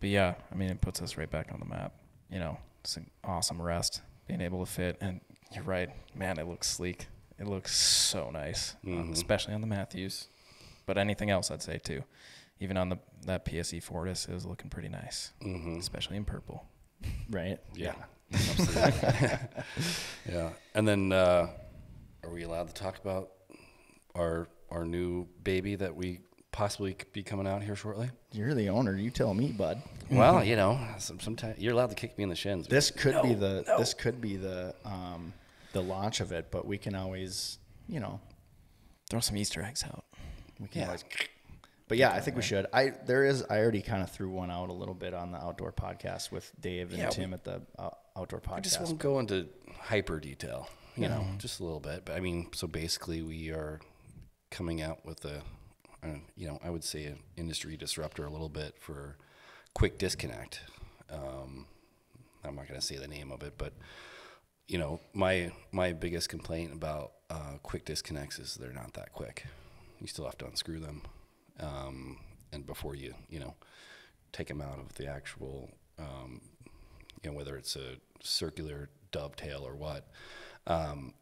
But yeah, I mean, it puts us right back on the map. You know, it's an awesome rest, being able to fit. And you're right, man, it looks sleek. It looks so nice, uh, Mhm. especially on the Mathews. But anything else, I'd say too. Even on the that PSE Fortis, it was looking pretty nice, Mm-hmm. especially in purple. Right. Yeah. Absolutely. yeah. And then, uh, are we allowed to talk about our our new baby that we possibly could be coming out here shortly? You're the owner. You tell me, bud. Well, you know, some, sometimes you're allowed to kick me in the shins. This could be the no. this could be the um, the launch of it, but we can always, you know, Throw some Easter eggs out. we can Yeah. always. But yeah, I think we should. I there is. I already kind of threw one out a little bit on the outdoor podcast with Dave and Yeah, we- Tim at the uh, outdoor podcast. I just won't go into hyper detail, you know, just a little bit. But I mean, so basically, we are coming out with a, uh, you know, I would say an industry disruptor a little bit for quick disconnect. Um, I'm not going to say the name of it, but you know, my my biggest complaint about uh, quick disconnects is they're not that quick. You still have to unscrew them, um, and before you, you know, take them out of the actual, um, you know, whether it's a circular dovetail or what, um,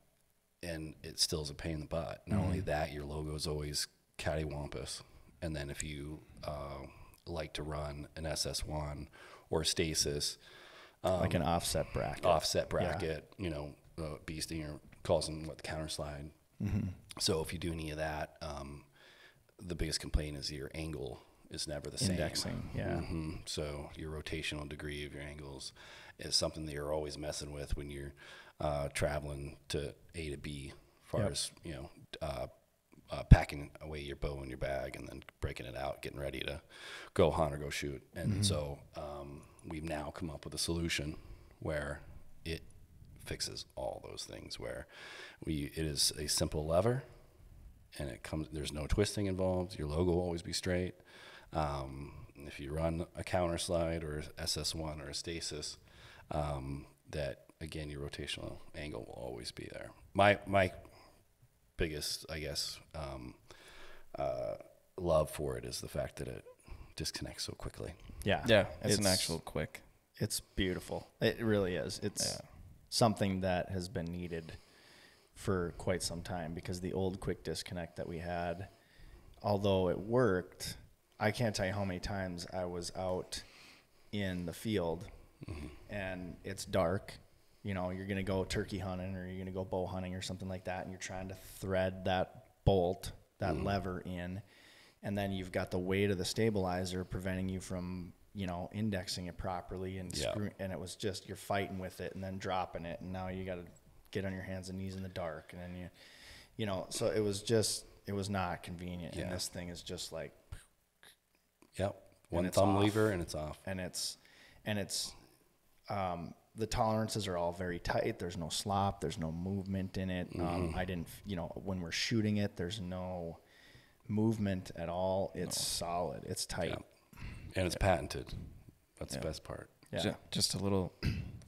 and it still is a pain in the butt. Not only that, your logo is always cattywampus, and then if you uh, like to run an SS1 or stasis, like an offset bracket. offset bracket, you know, uh, Bee Stinger calls them what the counter slide. So if you do any of that, um, the biggest complaint is your angle is never the same. Indexing, yeah. hmm So your rotational degree of your angles is something that you're always messing with when you're uh, traveling to A to B, as far Yep. as you know, uh, uh, packing away your bow in your bag and then breaking it out, getting ready to go hunt or go shoot. And so um, we've now come up with a solution where it fixes all those things. Where we it is a simple lever, and it comes. There's no twisting involved. Your logo will always be straight. Um, if you run a counter slide or SS1 or a stasis, um, that again your rotational angle will always be there. My my biggest, I guess, um, uh, love for it is the fact that it disconnects so quickly. Yeah. Yeah, it's, an actual quick. It's beautiful. It really is. It's Yeah. something that has been needed for quite some time because the old quick disconnect that we had, although it worked, I can't tell you how many times I was out in the field mm-hmm. and it's dark. You know, you're going to go turkey hunting or you're going to go bow hunting or something like that, and you're trying to thread that bolt, that mm-hmm. lever in, and then you've got the weight of the stabilizer preventing you from, you know, indexing it properly and Yeah. screw, and it was just you're fighting with it and then dropping it, and now you got to get on your hands and knees in the dark, and then you, you know, so it was just it was not convenient, Yeah. and this thing is just like Yep. One thumb off. lever and it's off. and it's and it's um, the tolerances are all very tight. There's no slop. There's no movement in it. Um, I didn't, you know, when we're shooting it, there's no movement at all. It's solid. It's tight. Yeah. And it's patented. That's Yeah. the best part. Yeah. Ju- Just a little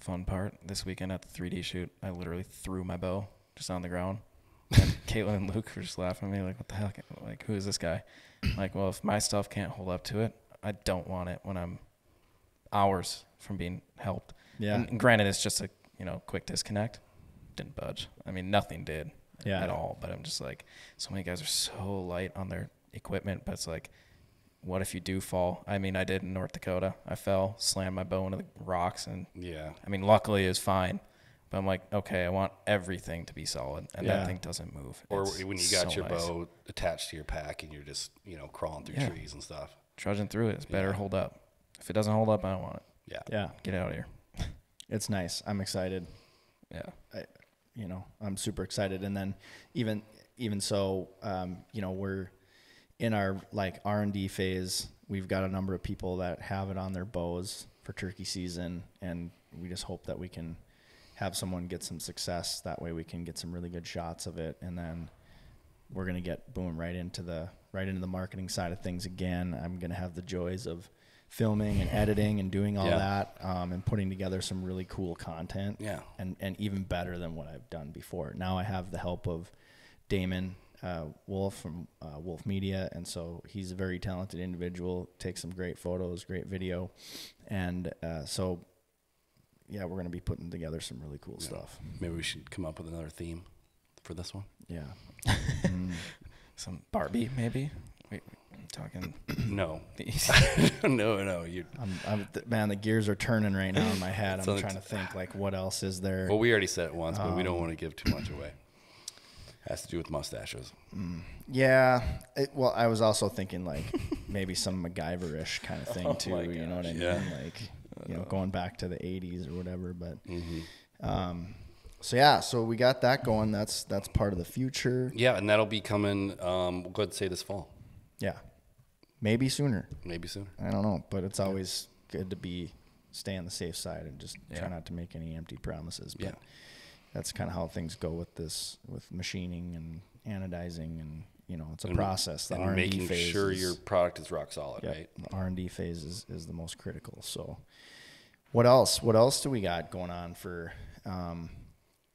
fun part. This weekend at the 3D shoot, I literally threw my bow just on the ground. And Caitlin and Luke were just laughing at me, like, what the heck? Like, who is this guy? Like, well, if my stuff can't hold up to it, I don't want it when I'm hours from being helped. Yeah. And, and granted, it's just a, you know, quick disconnect. Didn't budge. I mean, nothing did Yeah. at all. But I'm just like, so many guys are so light on their equipment, but it's like, what if you do fall? I mean, I did in North Dakota. I fell, slammed my bow into the rocks, and Yeah. I mean, luckily it was fine. But I'm like, okay, I want everything to be solid, and Yeah. that thing doesn't move. Or It's when you got so your nice. bow attached to your pack and you're just, you know, crawling through Yeah. trees and stuff. trudging through it, it's better Yeah. hold up. If it doesn't hold up, I don't want it. Yeah. Yeah. Get out of here. It's nice. I'm excited. Yeah. I, you know, I'm super excited. And then even even so, um, you know, we're in our like R and D phase. We've got a number of people that have it on their bows for turkey season, and we just hope that we can have someone get some success. That way, we can get some really good shots of it, and then we're gonna get boom right into the right into the marketing side of things again. I'm gonna have the joys of filming and editing and doing all Yeah. that um, and putting together some really cool content Yeah. and and even better than what I've done before. Now I have the help of Damon uh, Wolf from uh, Wolf Media, and so he's a very talented individual. Takes some great photos, great video, and uh, so yeah, we're gonna be putting together some really cool stuff. Maybe we should come up with another theme for this one. Yeah, Some Barbie, maybe. Wait, I'm talking. No, the- no, no. You. I'm, I'm th- man, the gears are turning right now in my head. I'm trying to think like what else is there. Well, we already said it once, but we Um, don't want to give too much away. Has to do with mustaches. Yeah. It, well, I was also thinking like maybe some MacGyver-ish kind of thing Oh too. You know what I mean? gosh, Like, you know, going back to the '80s or whatever. But Mm-hmm. um, so yeah, so we got that going. That's that's part of the future. Yeah, and that'll be coming. Um, we'll go ahead and say this fall, Yeah. Maybe sooner. maybe sooner. I don't know, but it's always good to be stay on the safe side and just try not to make any empty promises. But Yeah. That's kind of how things go with this with machining and anodizing and you know it's a And- process. The R making phase sure is- your product is rock solid, Yep, right? The R and D phase is, is the most critical. So, what else? What else do we got going on for um,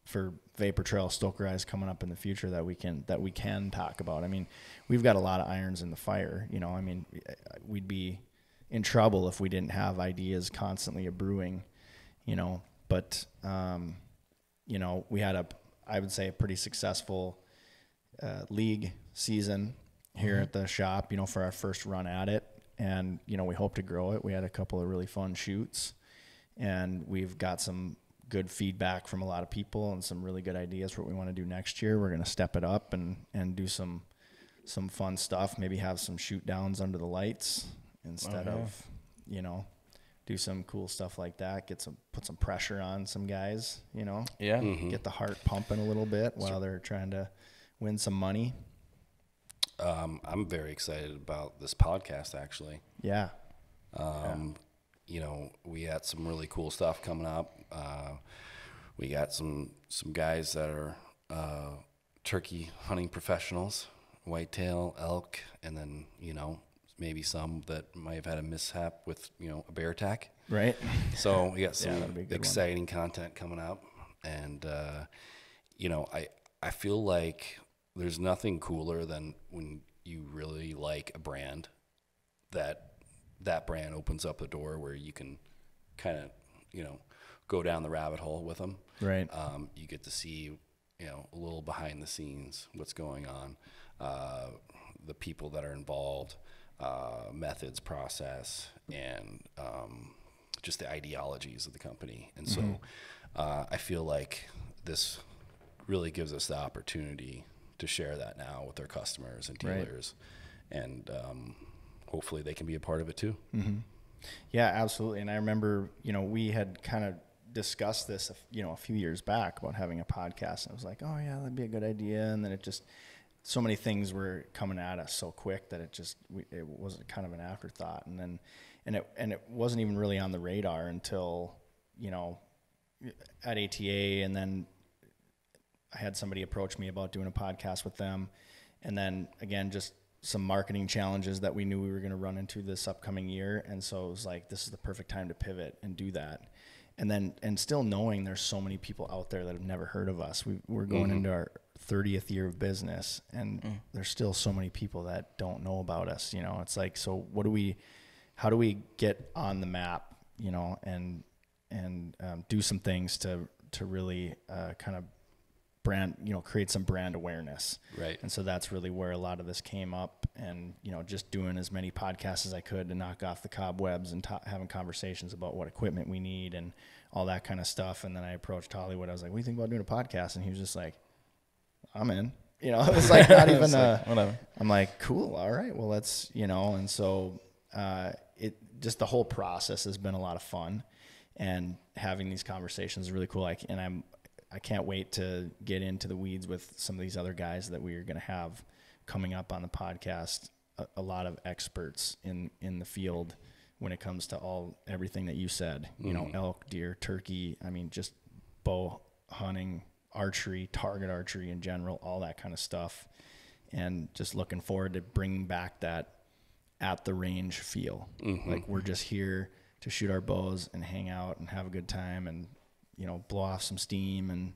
for Vapor Trail Stokerized coming up in the future that we can that we can talk about? I mean, we've got a lot of irons in the fire. You know, I mean, we'd be in trouble if we didn't have ideas constantly a brewing. You know, but um, you know, we had a I would say a pretty successful uh, league season here at the shop, you know, for our first run at it. And, you know, we hope to grow it. We had a couple of really fun shoots and we've got some good feedback from a lot of people and some really good ideas for what we want to do next year. We're going to step it up and, and do some, some fun stuff, maybe have some shoot downs under the lights instead yeah. of, you know, do some cool stuff like that, get some, put some pressure on some guys, you know, yeah. Mm-hmm. get the heart pumping a little bit while they're trying to win some money. Um, I'm very excited about this podcast. Actually, Yeah. um, you know, we got some really cool stuff coming up. Uh, we got some some guys that are uh, turkey hunting professionals, whitetail, elk, and then you know maybe some that might have had a mishap with you know a bear attack. Right. So we got some a good one. exciting content coming up, and uh, you know, I I feel like there's nothing cooler than when you really like a brand that that brand opens up a door where you can kind of you know go down the rabbit hole with them. Right. Um, you get to see you know a little behind the scenes what's going on, uh, the people that are involved, uh, methods, process, and um, just the ideologies of the company. And so uh, I feel like this really gives us the opportunity to share that now with our customers and Right. dealers, and um, hopefully they can be a part of it too. Mm-hmm. Yeah, absolutely. And I remember, you know, we had kind of discussed this, you know, a few years back about having a podcast. And I was like, oh yeah, that'd be a good idea. And then it just, so many things were coming at us so quick that it just, we, it was kind of an afterthought. And then, and it, and it wasn't even really on the radar until, you know, at ATA. And then I had somebody approach me about doing a podcast with them. And then again, just some marketing challenges that we knew we were going to run into this upcoming year. And so it was like, this is the perfect time to pivot and do that. And then, and still knowing there's so many people out there that have never heard of us. We, we're going mm-hmm. into our 30th year of business and there's still so many people that don't know about us. You know, it's like, so what do we, how do we get on the map, you know, and, and um, do some things to, to really uh, kind of brand, you know, create some brand awareness. Right. And so that's really where a lot of this came up. And, you know, just doing as many podcasts as I could to knock off the cobwebs and having conversations about what equipment we need and all that kind of stuff. And then I approached Hollywood. I was like, what do you think about doing a podcast? And he was just like, I'm in. You know, it was like not even It's a, whatever. I'm like, cool, all right, well, let's, you know, and so uh, it just the whole process has been a lot of fun, and having these conversations is really cool. Like, and I'm, I can't wait to get into the weeds with some of these other guys that we are going to have coming up on the podcast. A, a lot of experts in in the field when it comes to all everything that you said. You know, elk, deer, turkey. I mean, just bow hunting, archery, target archery in general, all that kind of stuff. And just looking forward to bringing back that at the range feel. Like we're just here to shoot our bows and hang out and have a good time and you know blow off some steam and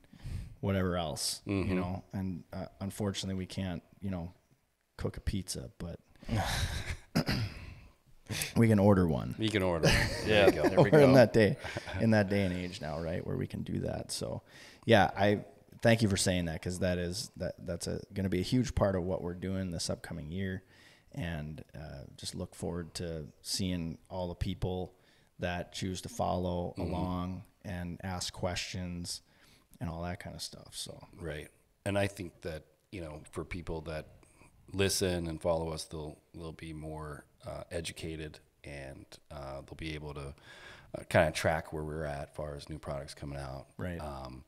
whatever else. You know, and uh, unfortunately we can't you know cook a pizza, but we can order one. You can order. yeah. There go. in that day, in that day and age now, right, where we can do that. So, yeah, I thank you for saying that because that is that that's going to be a huge part of what we're doing this upcoming year, and uh, just look forward to seeing all the people that choose to follow along and ask questions and all that kind of stuff. So, Right. And I think that, you know, for people that listen and follow us, they'll, they'll be more uh, educated and uh, they'll be able to uh, kind of track where we're at as far as new products coming out. Right. Um,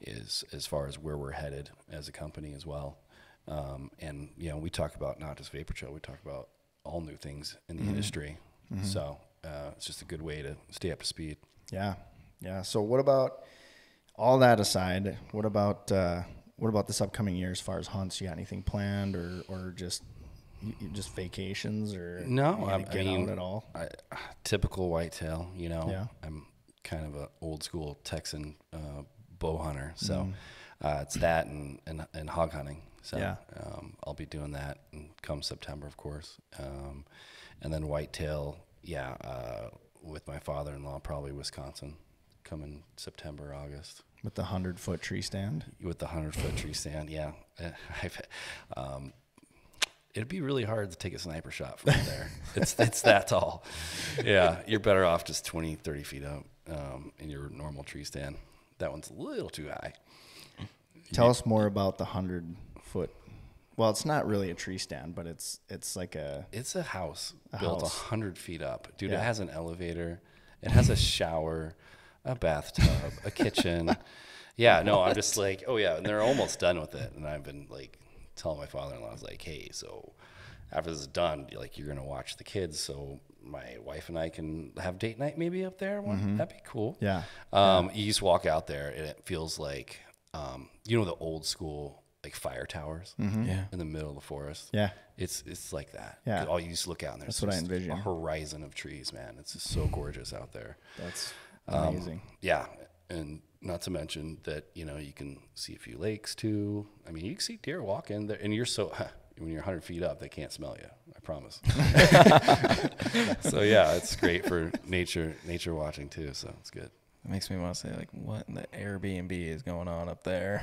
is as far as where we're headed as a company as well. Um, and, you know, we talk about not just Vapor Trail, we talk about all new things in the industry. So uh, it's just a good way to stay up to speed. Yeah, yeah. So what about all that aside? What about uh, what about this upcoming year as far as hunts? You got anything planned, or or just just vacations, or No, I, get I mean, out at all? I, typical whitetail. You know, Yeah. I'm kind of a old school Texan uh, bow hunter, so Mm-hmm. uh, it's that and, and and hog hunting. So Yeah. um, I'll be doing that come September, of course, um, and then whitetail. Yeah, uh, with my father-in-law, probably Wisconsin, coming September, August With the hundred foot tree stand. with the hundred foot tree stand. Yeah, I've, um, it'd be really hard to take a sniper shot from there. it's it's that tall. Yeah, you're better off just 20, 30 feet up um, in your normal tree stand. That one's a little too high. Tell us more about the hundred foot. Well, it's not really a tree stand, but it's it's like a It's a house A built a hundred feet up, dude. Yeah. It has an elevator. It has a shower, a bathtub, a kitchen. Yeah, no, I'm just like, oh yeah, and they're almost done with it. And I've been like telling my father-in-law, I was like, hey, so after this is done, like you're gonna watch the kids, so my wife and I can have date night maybe up there. One, That'd be cool. Mm-hmm. Yeah. Um, You just walk out there, and it feels like, um, you know, the old school like fire towers Yeah. in the middle of the forest. Mm-hmm. yeah. It's it's like that. Yeah. All you just look out and there's That's what I envision. A horizon of trees, man. It's just so gorgeous out there. That's Um, amazing. Yeah, and not to mention that you know you can see a few lakes too. I mean, you can see deer walking there, and you're so when you're 100 feet up, they can't smell you. I promise. so yeah, it's great for nature nature watching too. So it's good. It makes me want to say like, what in the Airbnb is going on up there?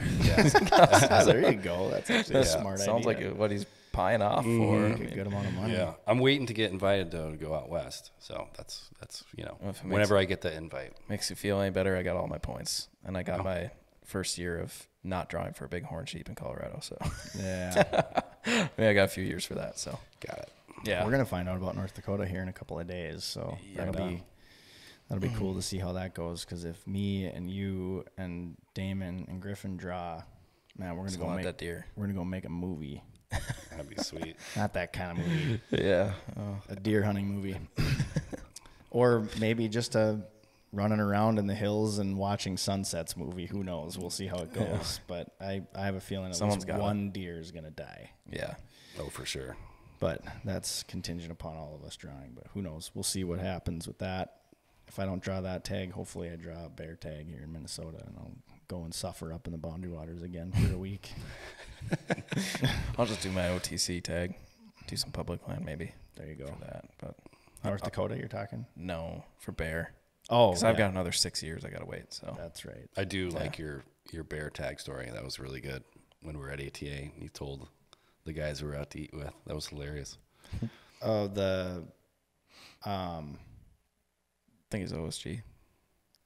Ah, there you go. That's actually a That smart Sounds idea. like what he's pieing off Like for. a good amount of money. Yeah, I'm waiting to get invited though to go out west. So that's that's you know Well, if it makes- whenever I get the invite. Makes you feel any better? I got all my points, and I got my first year of not drawing for a bighorn sheep in Colorado. So Yeah. I mean, I got a few years for that. So Got it. yeah, We're gonna find out about North Dakota here in a couple of days, so that'll be that'll be mm-hmm. cool to see how that goes. Because if me and you and Damon and Griffin draw, man, we're gonna Just go make that deer. we're gonna go make a movie. That'd be sweet. Not that kind of movie, yeah. Oh, a deer hunting movie, or maybe just a running around in the hills and watching sunsets movie. Who knows? We'll see how it goes. But I I have a feeling at Someone's least gotta. one deer is gonna die. yeah. Oh, for sure. but that's contingent upon all of us drawing. But who knows? We'll see what happens with that. If I don't draw that tag, hopefully I draw a bear tag here in Minnesota, and I'll go and suffer up in the boundary waters again for a week. I'll just do my OTC tag, do some public land maybe There you go. for that. But North Dakota, you're talking? no, for bear, Oh, because I've got another six years I gotta wait. So That's right. I do like your your bear tag story. That was really good. When we were at ATA, and you told the guys we were out to eat with. That was hilarious. Oh, the, um, I think it's OSG.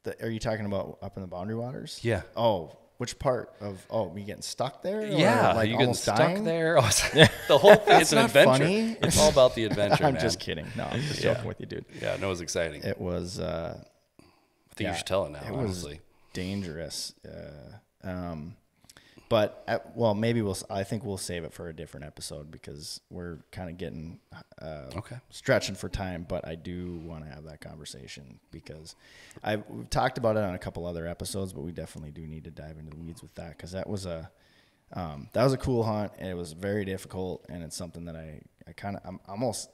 the are you talking about up in the boundary waters? Yeah. Oh, which part of? Oh, me getting stuck there? Yeah, like you getting stuck dying? there? Oh, the whole thing. It's an adventure. funny. It's all about the adventure. I'm man. just kidding. No, I'm just Yeah. joking with you, dude. Yeah, no, it was exciting. It was. uh I think yeah, you should tell it now. it was- honestly, dangerous. Uh, um, but uh well, maybe we'll. I think we'll save it for a different episode because we're kind of getting uh, Okay. stretching for time. But I do want to have that conversation because I we've talked about it on a couple other episodes, but we definitely do need to dive into the weeds with that because that was a um, that was a cool hunt and it was very difficult and it's something that I I kind of I'm almost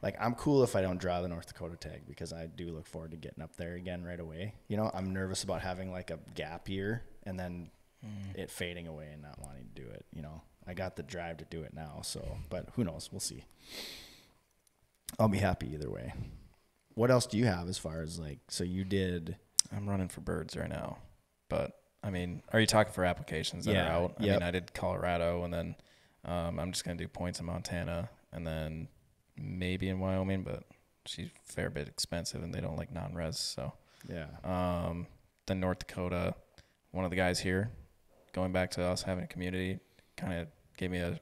like I'm cool if I don't draw the North Dakota tag because I do look forward to getting up there again right away. You know, I'm nervous about having like a gap year and then it fading away and not wanting to do it. You know, I got the drive to do it now, so but who knows? We'll see. I'll be happy either way. What else do you have as far as like? So you did, I'm running for birds right now, but I mean, are you talking for applications that Yeah, are out? I yep. mean, I did Colorado, and then um, I'm just gonna do points in Montana, and then maybe in Wyoming, but she's a fair bit expensive, and they don't like non-res. So yeah, um, then North Dakota, one of the guys here, going back to us having a community, kind of gave me a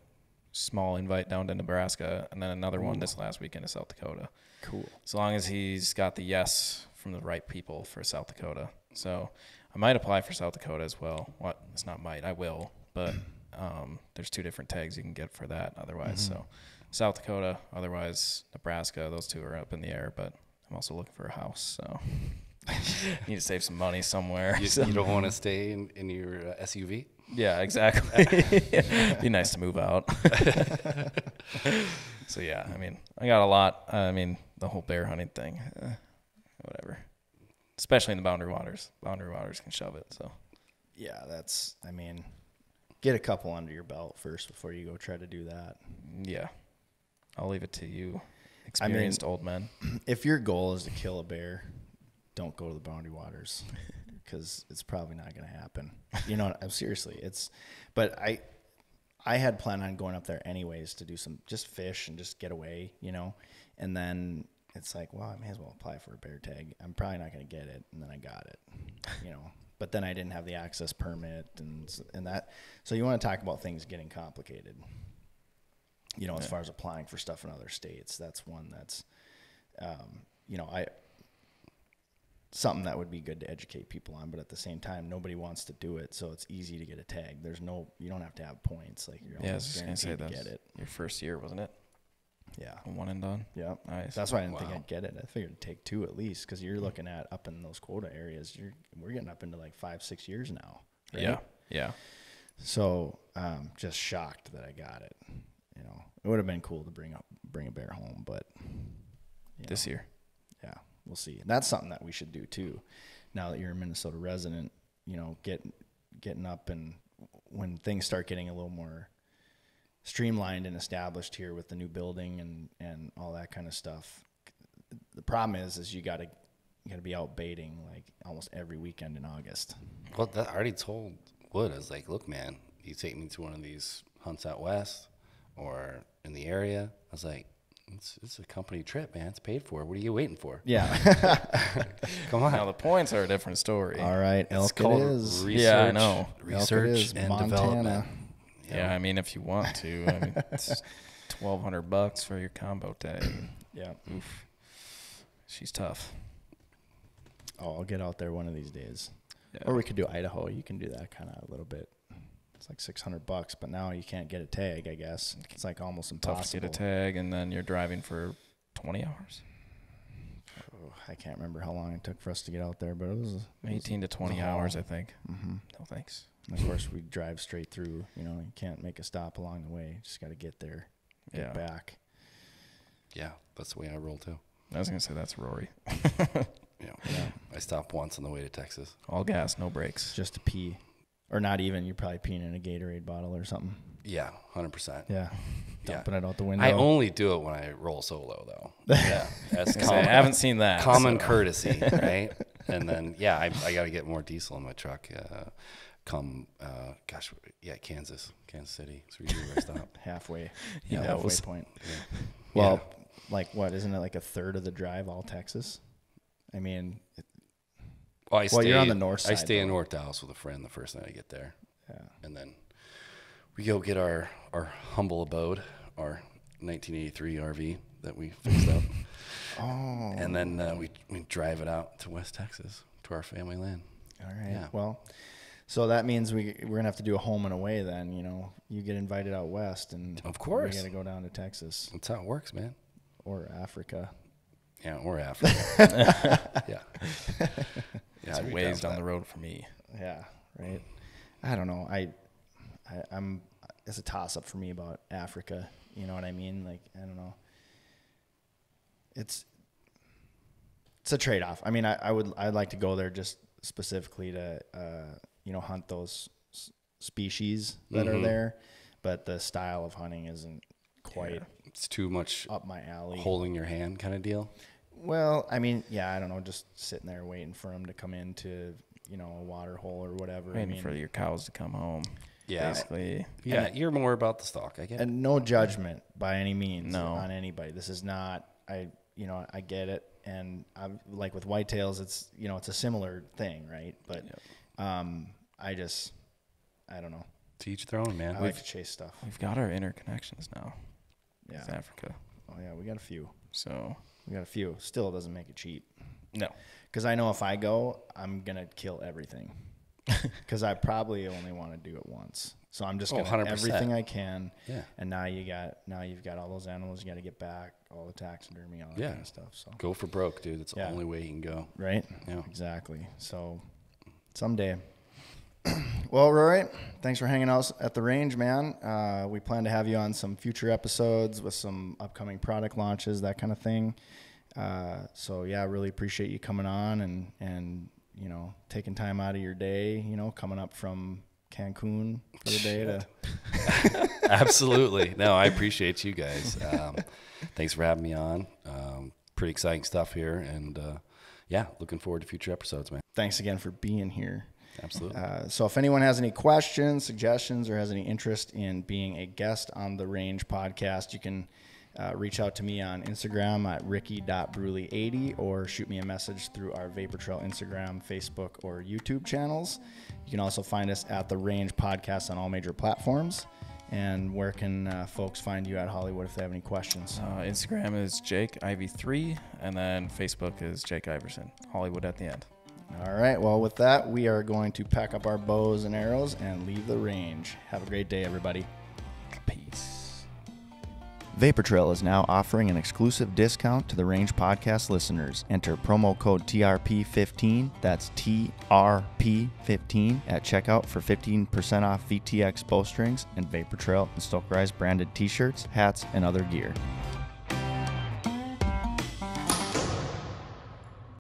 small invite down to Nebraska, and then another one this last weekend to South Dakota cool. as long as he's got the yes from the right people for South Dakota. So I might apply for South Dakota as well. What? It's not might. I will, but um, there's two different tags you can get for that. Otherwise, so South Dakota. Otherwise, Nebraska. Those two are up in the air. But I'm also looking for a house, so need to save some money somewhere. You, So- you don't want to stay in, in your uh, SUV? yeah, exactly. Be nice to move out. so yeah, I mean, I got a lot. I mean, the whole bear hunting thing, eh, whatever. Especially in the boundary waters. Boundary waters can shove it. So Yeah, that's. I mean, get a couple under your belt first before you go try to do that. yeah, I'll leave it to you, I mean- experienced old men. If your goal is to kill a bear, don't go to the boundary waters because it's probably not going to happen. You know, I'm seriously. It's, but I, I had planned on going up there anyways to do some just fish and just get away. You know, and then it's like, well, I may as well apply for a bear tag. I'm probably not going to get it, and then I got it. You know, but then I didn't have the access permit and and that. So you want to talk about things getting complicated. You know, as far as applying for stuff in other states, that's one that's um, you know, I something that would be good to educate people on, but at the same time, nobody wants to do it, so it's easy to get a tag. There's no, you don't have to have points. Like you're Yeah, almost just gonna say guaranteed that. to get it. Your first year, wasn't it? Yeah, One and done. yeah. Nice. That's why I didn't think I'd get it. I figured it'd take two at least, because you're looking at up in those quota areas. You're we're getting up into like five, six years now. right? Yeah. Yeah. So, um, just shocked that I got it. You know, it would have been cool to bring up bring a bear home, but This know. year. We'll see. That's something that we should do too. Now that you're a Minnesota resident, you know, get getting up and when things start getting a little more streamlined and established here with the new building and and all that kind of stuff. The problem is, is you got to you got to be out baiting like almost every weekend in August. Well, that, I already told Wood, I was like, look, man, you take me to one of these hunts out west or in the area. I was like, it's, it's a company trip, man. It's paid for. What are you waiting for? Yeah. Come on. Now the points are a different story. all right, It's elk called it is. research, Yeah, I know. research is, and Montana. development. Yeah, I mean, if you want to, I mean, it's twelve hundred bucks for your combo tag. Yeah. Oof, she's tough. Oh, I'll get out there one of these days. Yeah. Or we could do Idaho. You can do that kind of a little bit. It's like six hundred bucks, but now you can't get a tag. I guess it's like almost Tough to get a tag, and then you're driving for twenty hours, Oh, I can't remember how long it took for us to get out there, but it was. It was eighteen to twenty haul. hours, I think. hmm No thanks. And of course, we drive straight through. You know, you can't make a stop along the way. Just got to get there, get Yeah, back. Yeah, that's the way I roll too. I was gonna say that's Rory. You know, Yeah, I stopped once on the way to Texas. All gas, no brakes. just to pee, or not even. You're probably peeing in a Gatorade bottle or something. Yeah, hundred percent. Yeah, Yeah. dumping it out the window. I only do it when I roll solo, though. Yeah, that's I, say, I haven't seen that. common so- courtesy, right? And then yeah, I, I got to get more diesel in my truck. Uh, come, uh, gosh, yeah, Kansas, Kansas City. So usually where I stop. halfway. Yeah, halfway knows. point. Yeah. Well, like what? Isn't it like a third of the drive all Texas? I mean, it, Well, I Well, you're on stay- the north side. I stay in. North Dallas with a friend the first night I get there, yeah. and then we go get our our humble abode, our 1983 RV that we fixed up, Oh, and then uh, we we drive it out to West Texas to our family land. all right. yeah. Well, So that means we we're gonna have to do a home and away then. You know, you get invited out west, and Of course. we got to go down to Texas That's how it works, man. or Africa. Yeah, or Africa. yeah. Yeah, It's ways down that. the road for me. Yeah, right. I don't know. I, I I'm it's a toss up for me about Africa. You know what I mean? Like I don't know. It's it's a trade off. I mean, I, I would I'd like to go there just specifically to uh, you know hunt those s- species that are there, but the style of hunting isn't quite It's too much up my alley. holding your hand kind of deal. Well, I mean, yeah, I don't know, just sitting there waiting for them to come into you know a water hole or whatever. I Waiting mean, for your cows to come home. Yeah. Basically. Yeah, you're more about the stock. I get it. and no judgment by any means No. on anybody. This is not I you know I get it, and I'm like with whitetails, it's you know it's a similar thing, right? But um, I just I don't know. To each their own, man. I like to chase stuff. We've got our interconnections now Yeah. Africa. Oh yeah, we got a few. So We got a few. Still doesn't make it cheap. no. Because I know if I go, I'm gonna kill everything. Because I probably only want to do it once. So I'm just Oh, gonna 100%. everything I can. Yeah. And now you got now you've got all those animals you got to get back, all the taxidermy, all that Yeah. kind of stuff. So Go for broke, dude. That's Yeah. the only way you can go. right. Yeah. Exactly. So someday. well, Rory, thanks for hanging out at the range, man. Uh, we plan to have you on some future episodes with some upcoming product launches, that kind of thing. Uh, so yeah, really appreciate you coming on and and you know taking time out of your day. You know, coming up from Cancun for the day to Absolutely. No, I appreciate you guys. Um, thanks for having me on. Um, pretty exciting stuff here. And uh, yeah, looking forward to future episodes, man. thanks again for being here. Absolutely. Uh, so if anyone has any questions, suggestions, or has any interest in being a guest on the Range podcast, you can uh, reach out to me on Instagram at ricky.bruley80 or shoot me a message through our Vapor Trail Instagram, Facebook, or YouTube channels. You can also find us at the Range podcast on all major platforms. And where can uh, folks find you at Hollywood if they have any questions? Uh, Instagram is Jake Ivy three, and then Facebook is Jake Iverson. Hollywood at the end. All right. Well, with that, we are going to pack up our bows and arrows and leave the range. Have a great day, everybody. Peace. Vapor Trail is now offering an exclusive discount to the Range podcast listeners. Enter promo code TRP15, that's TRP15, at checkout for 15% off VTX bowstrings and Vapor Trail and Stokerized branded t shirts, hats, and other gear.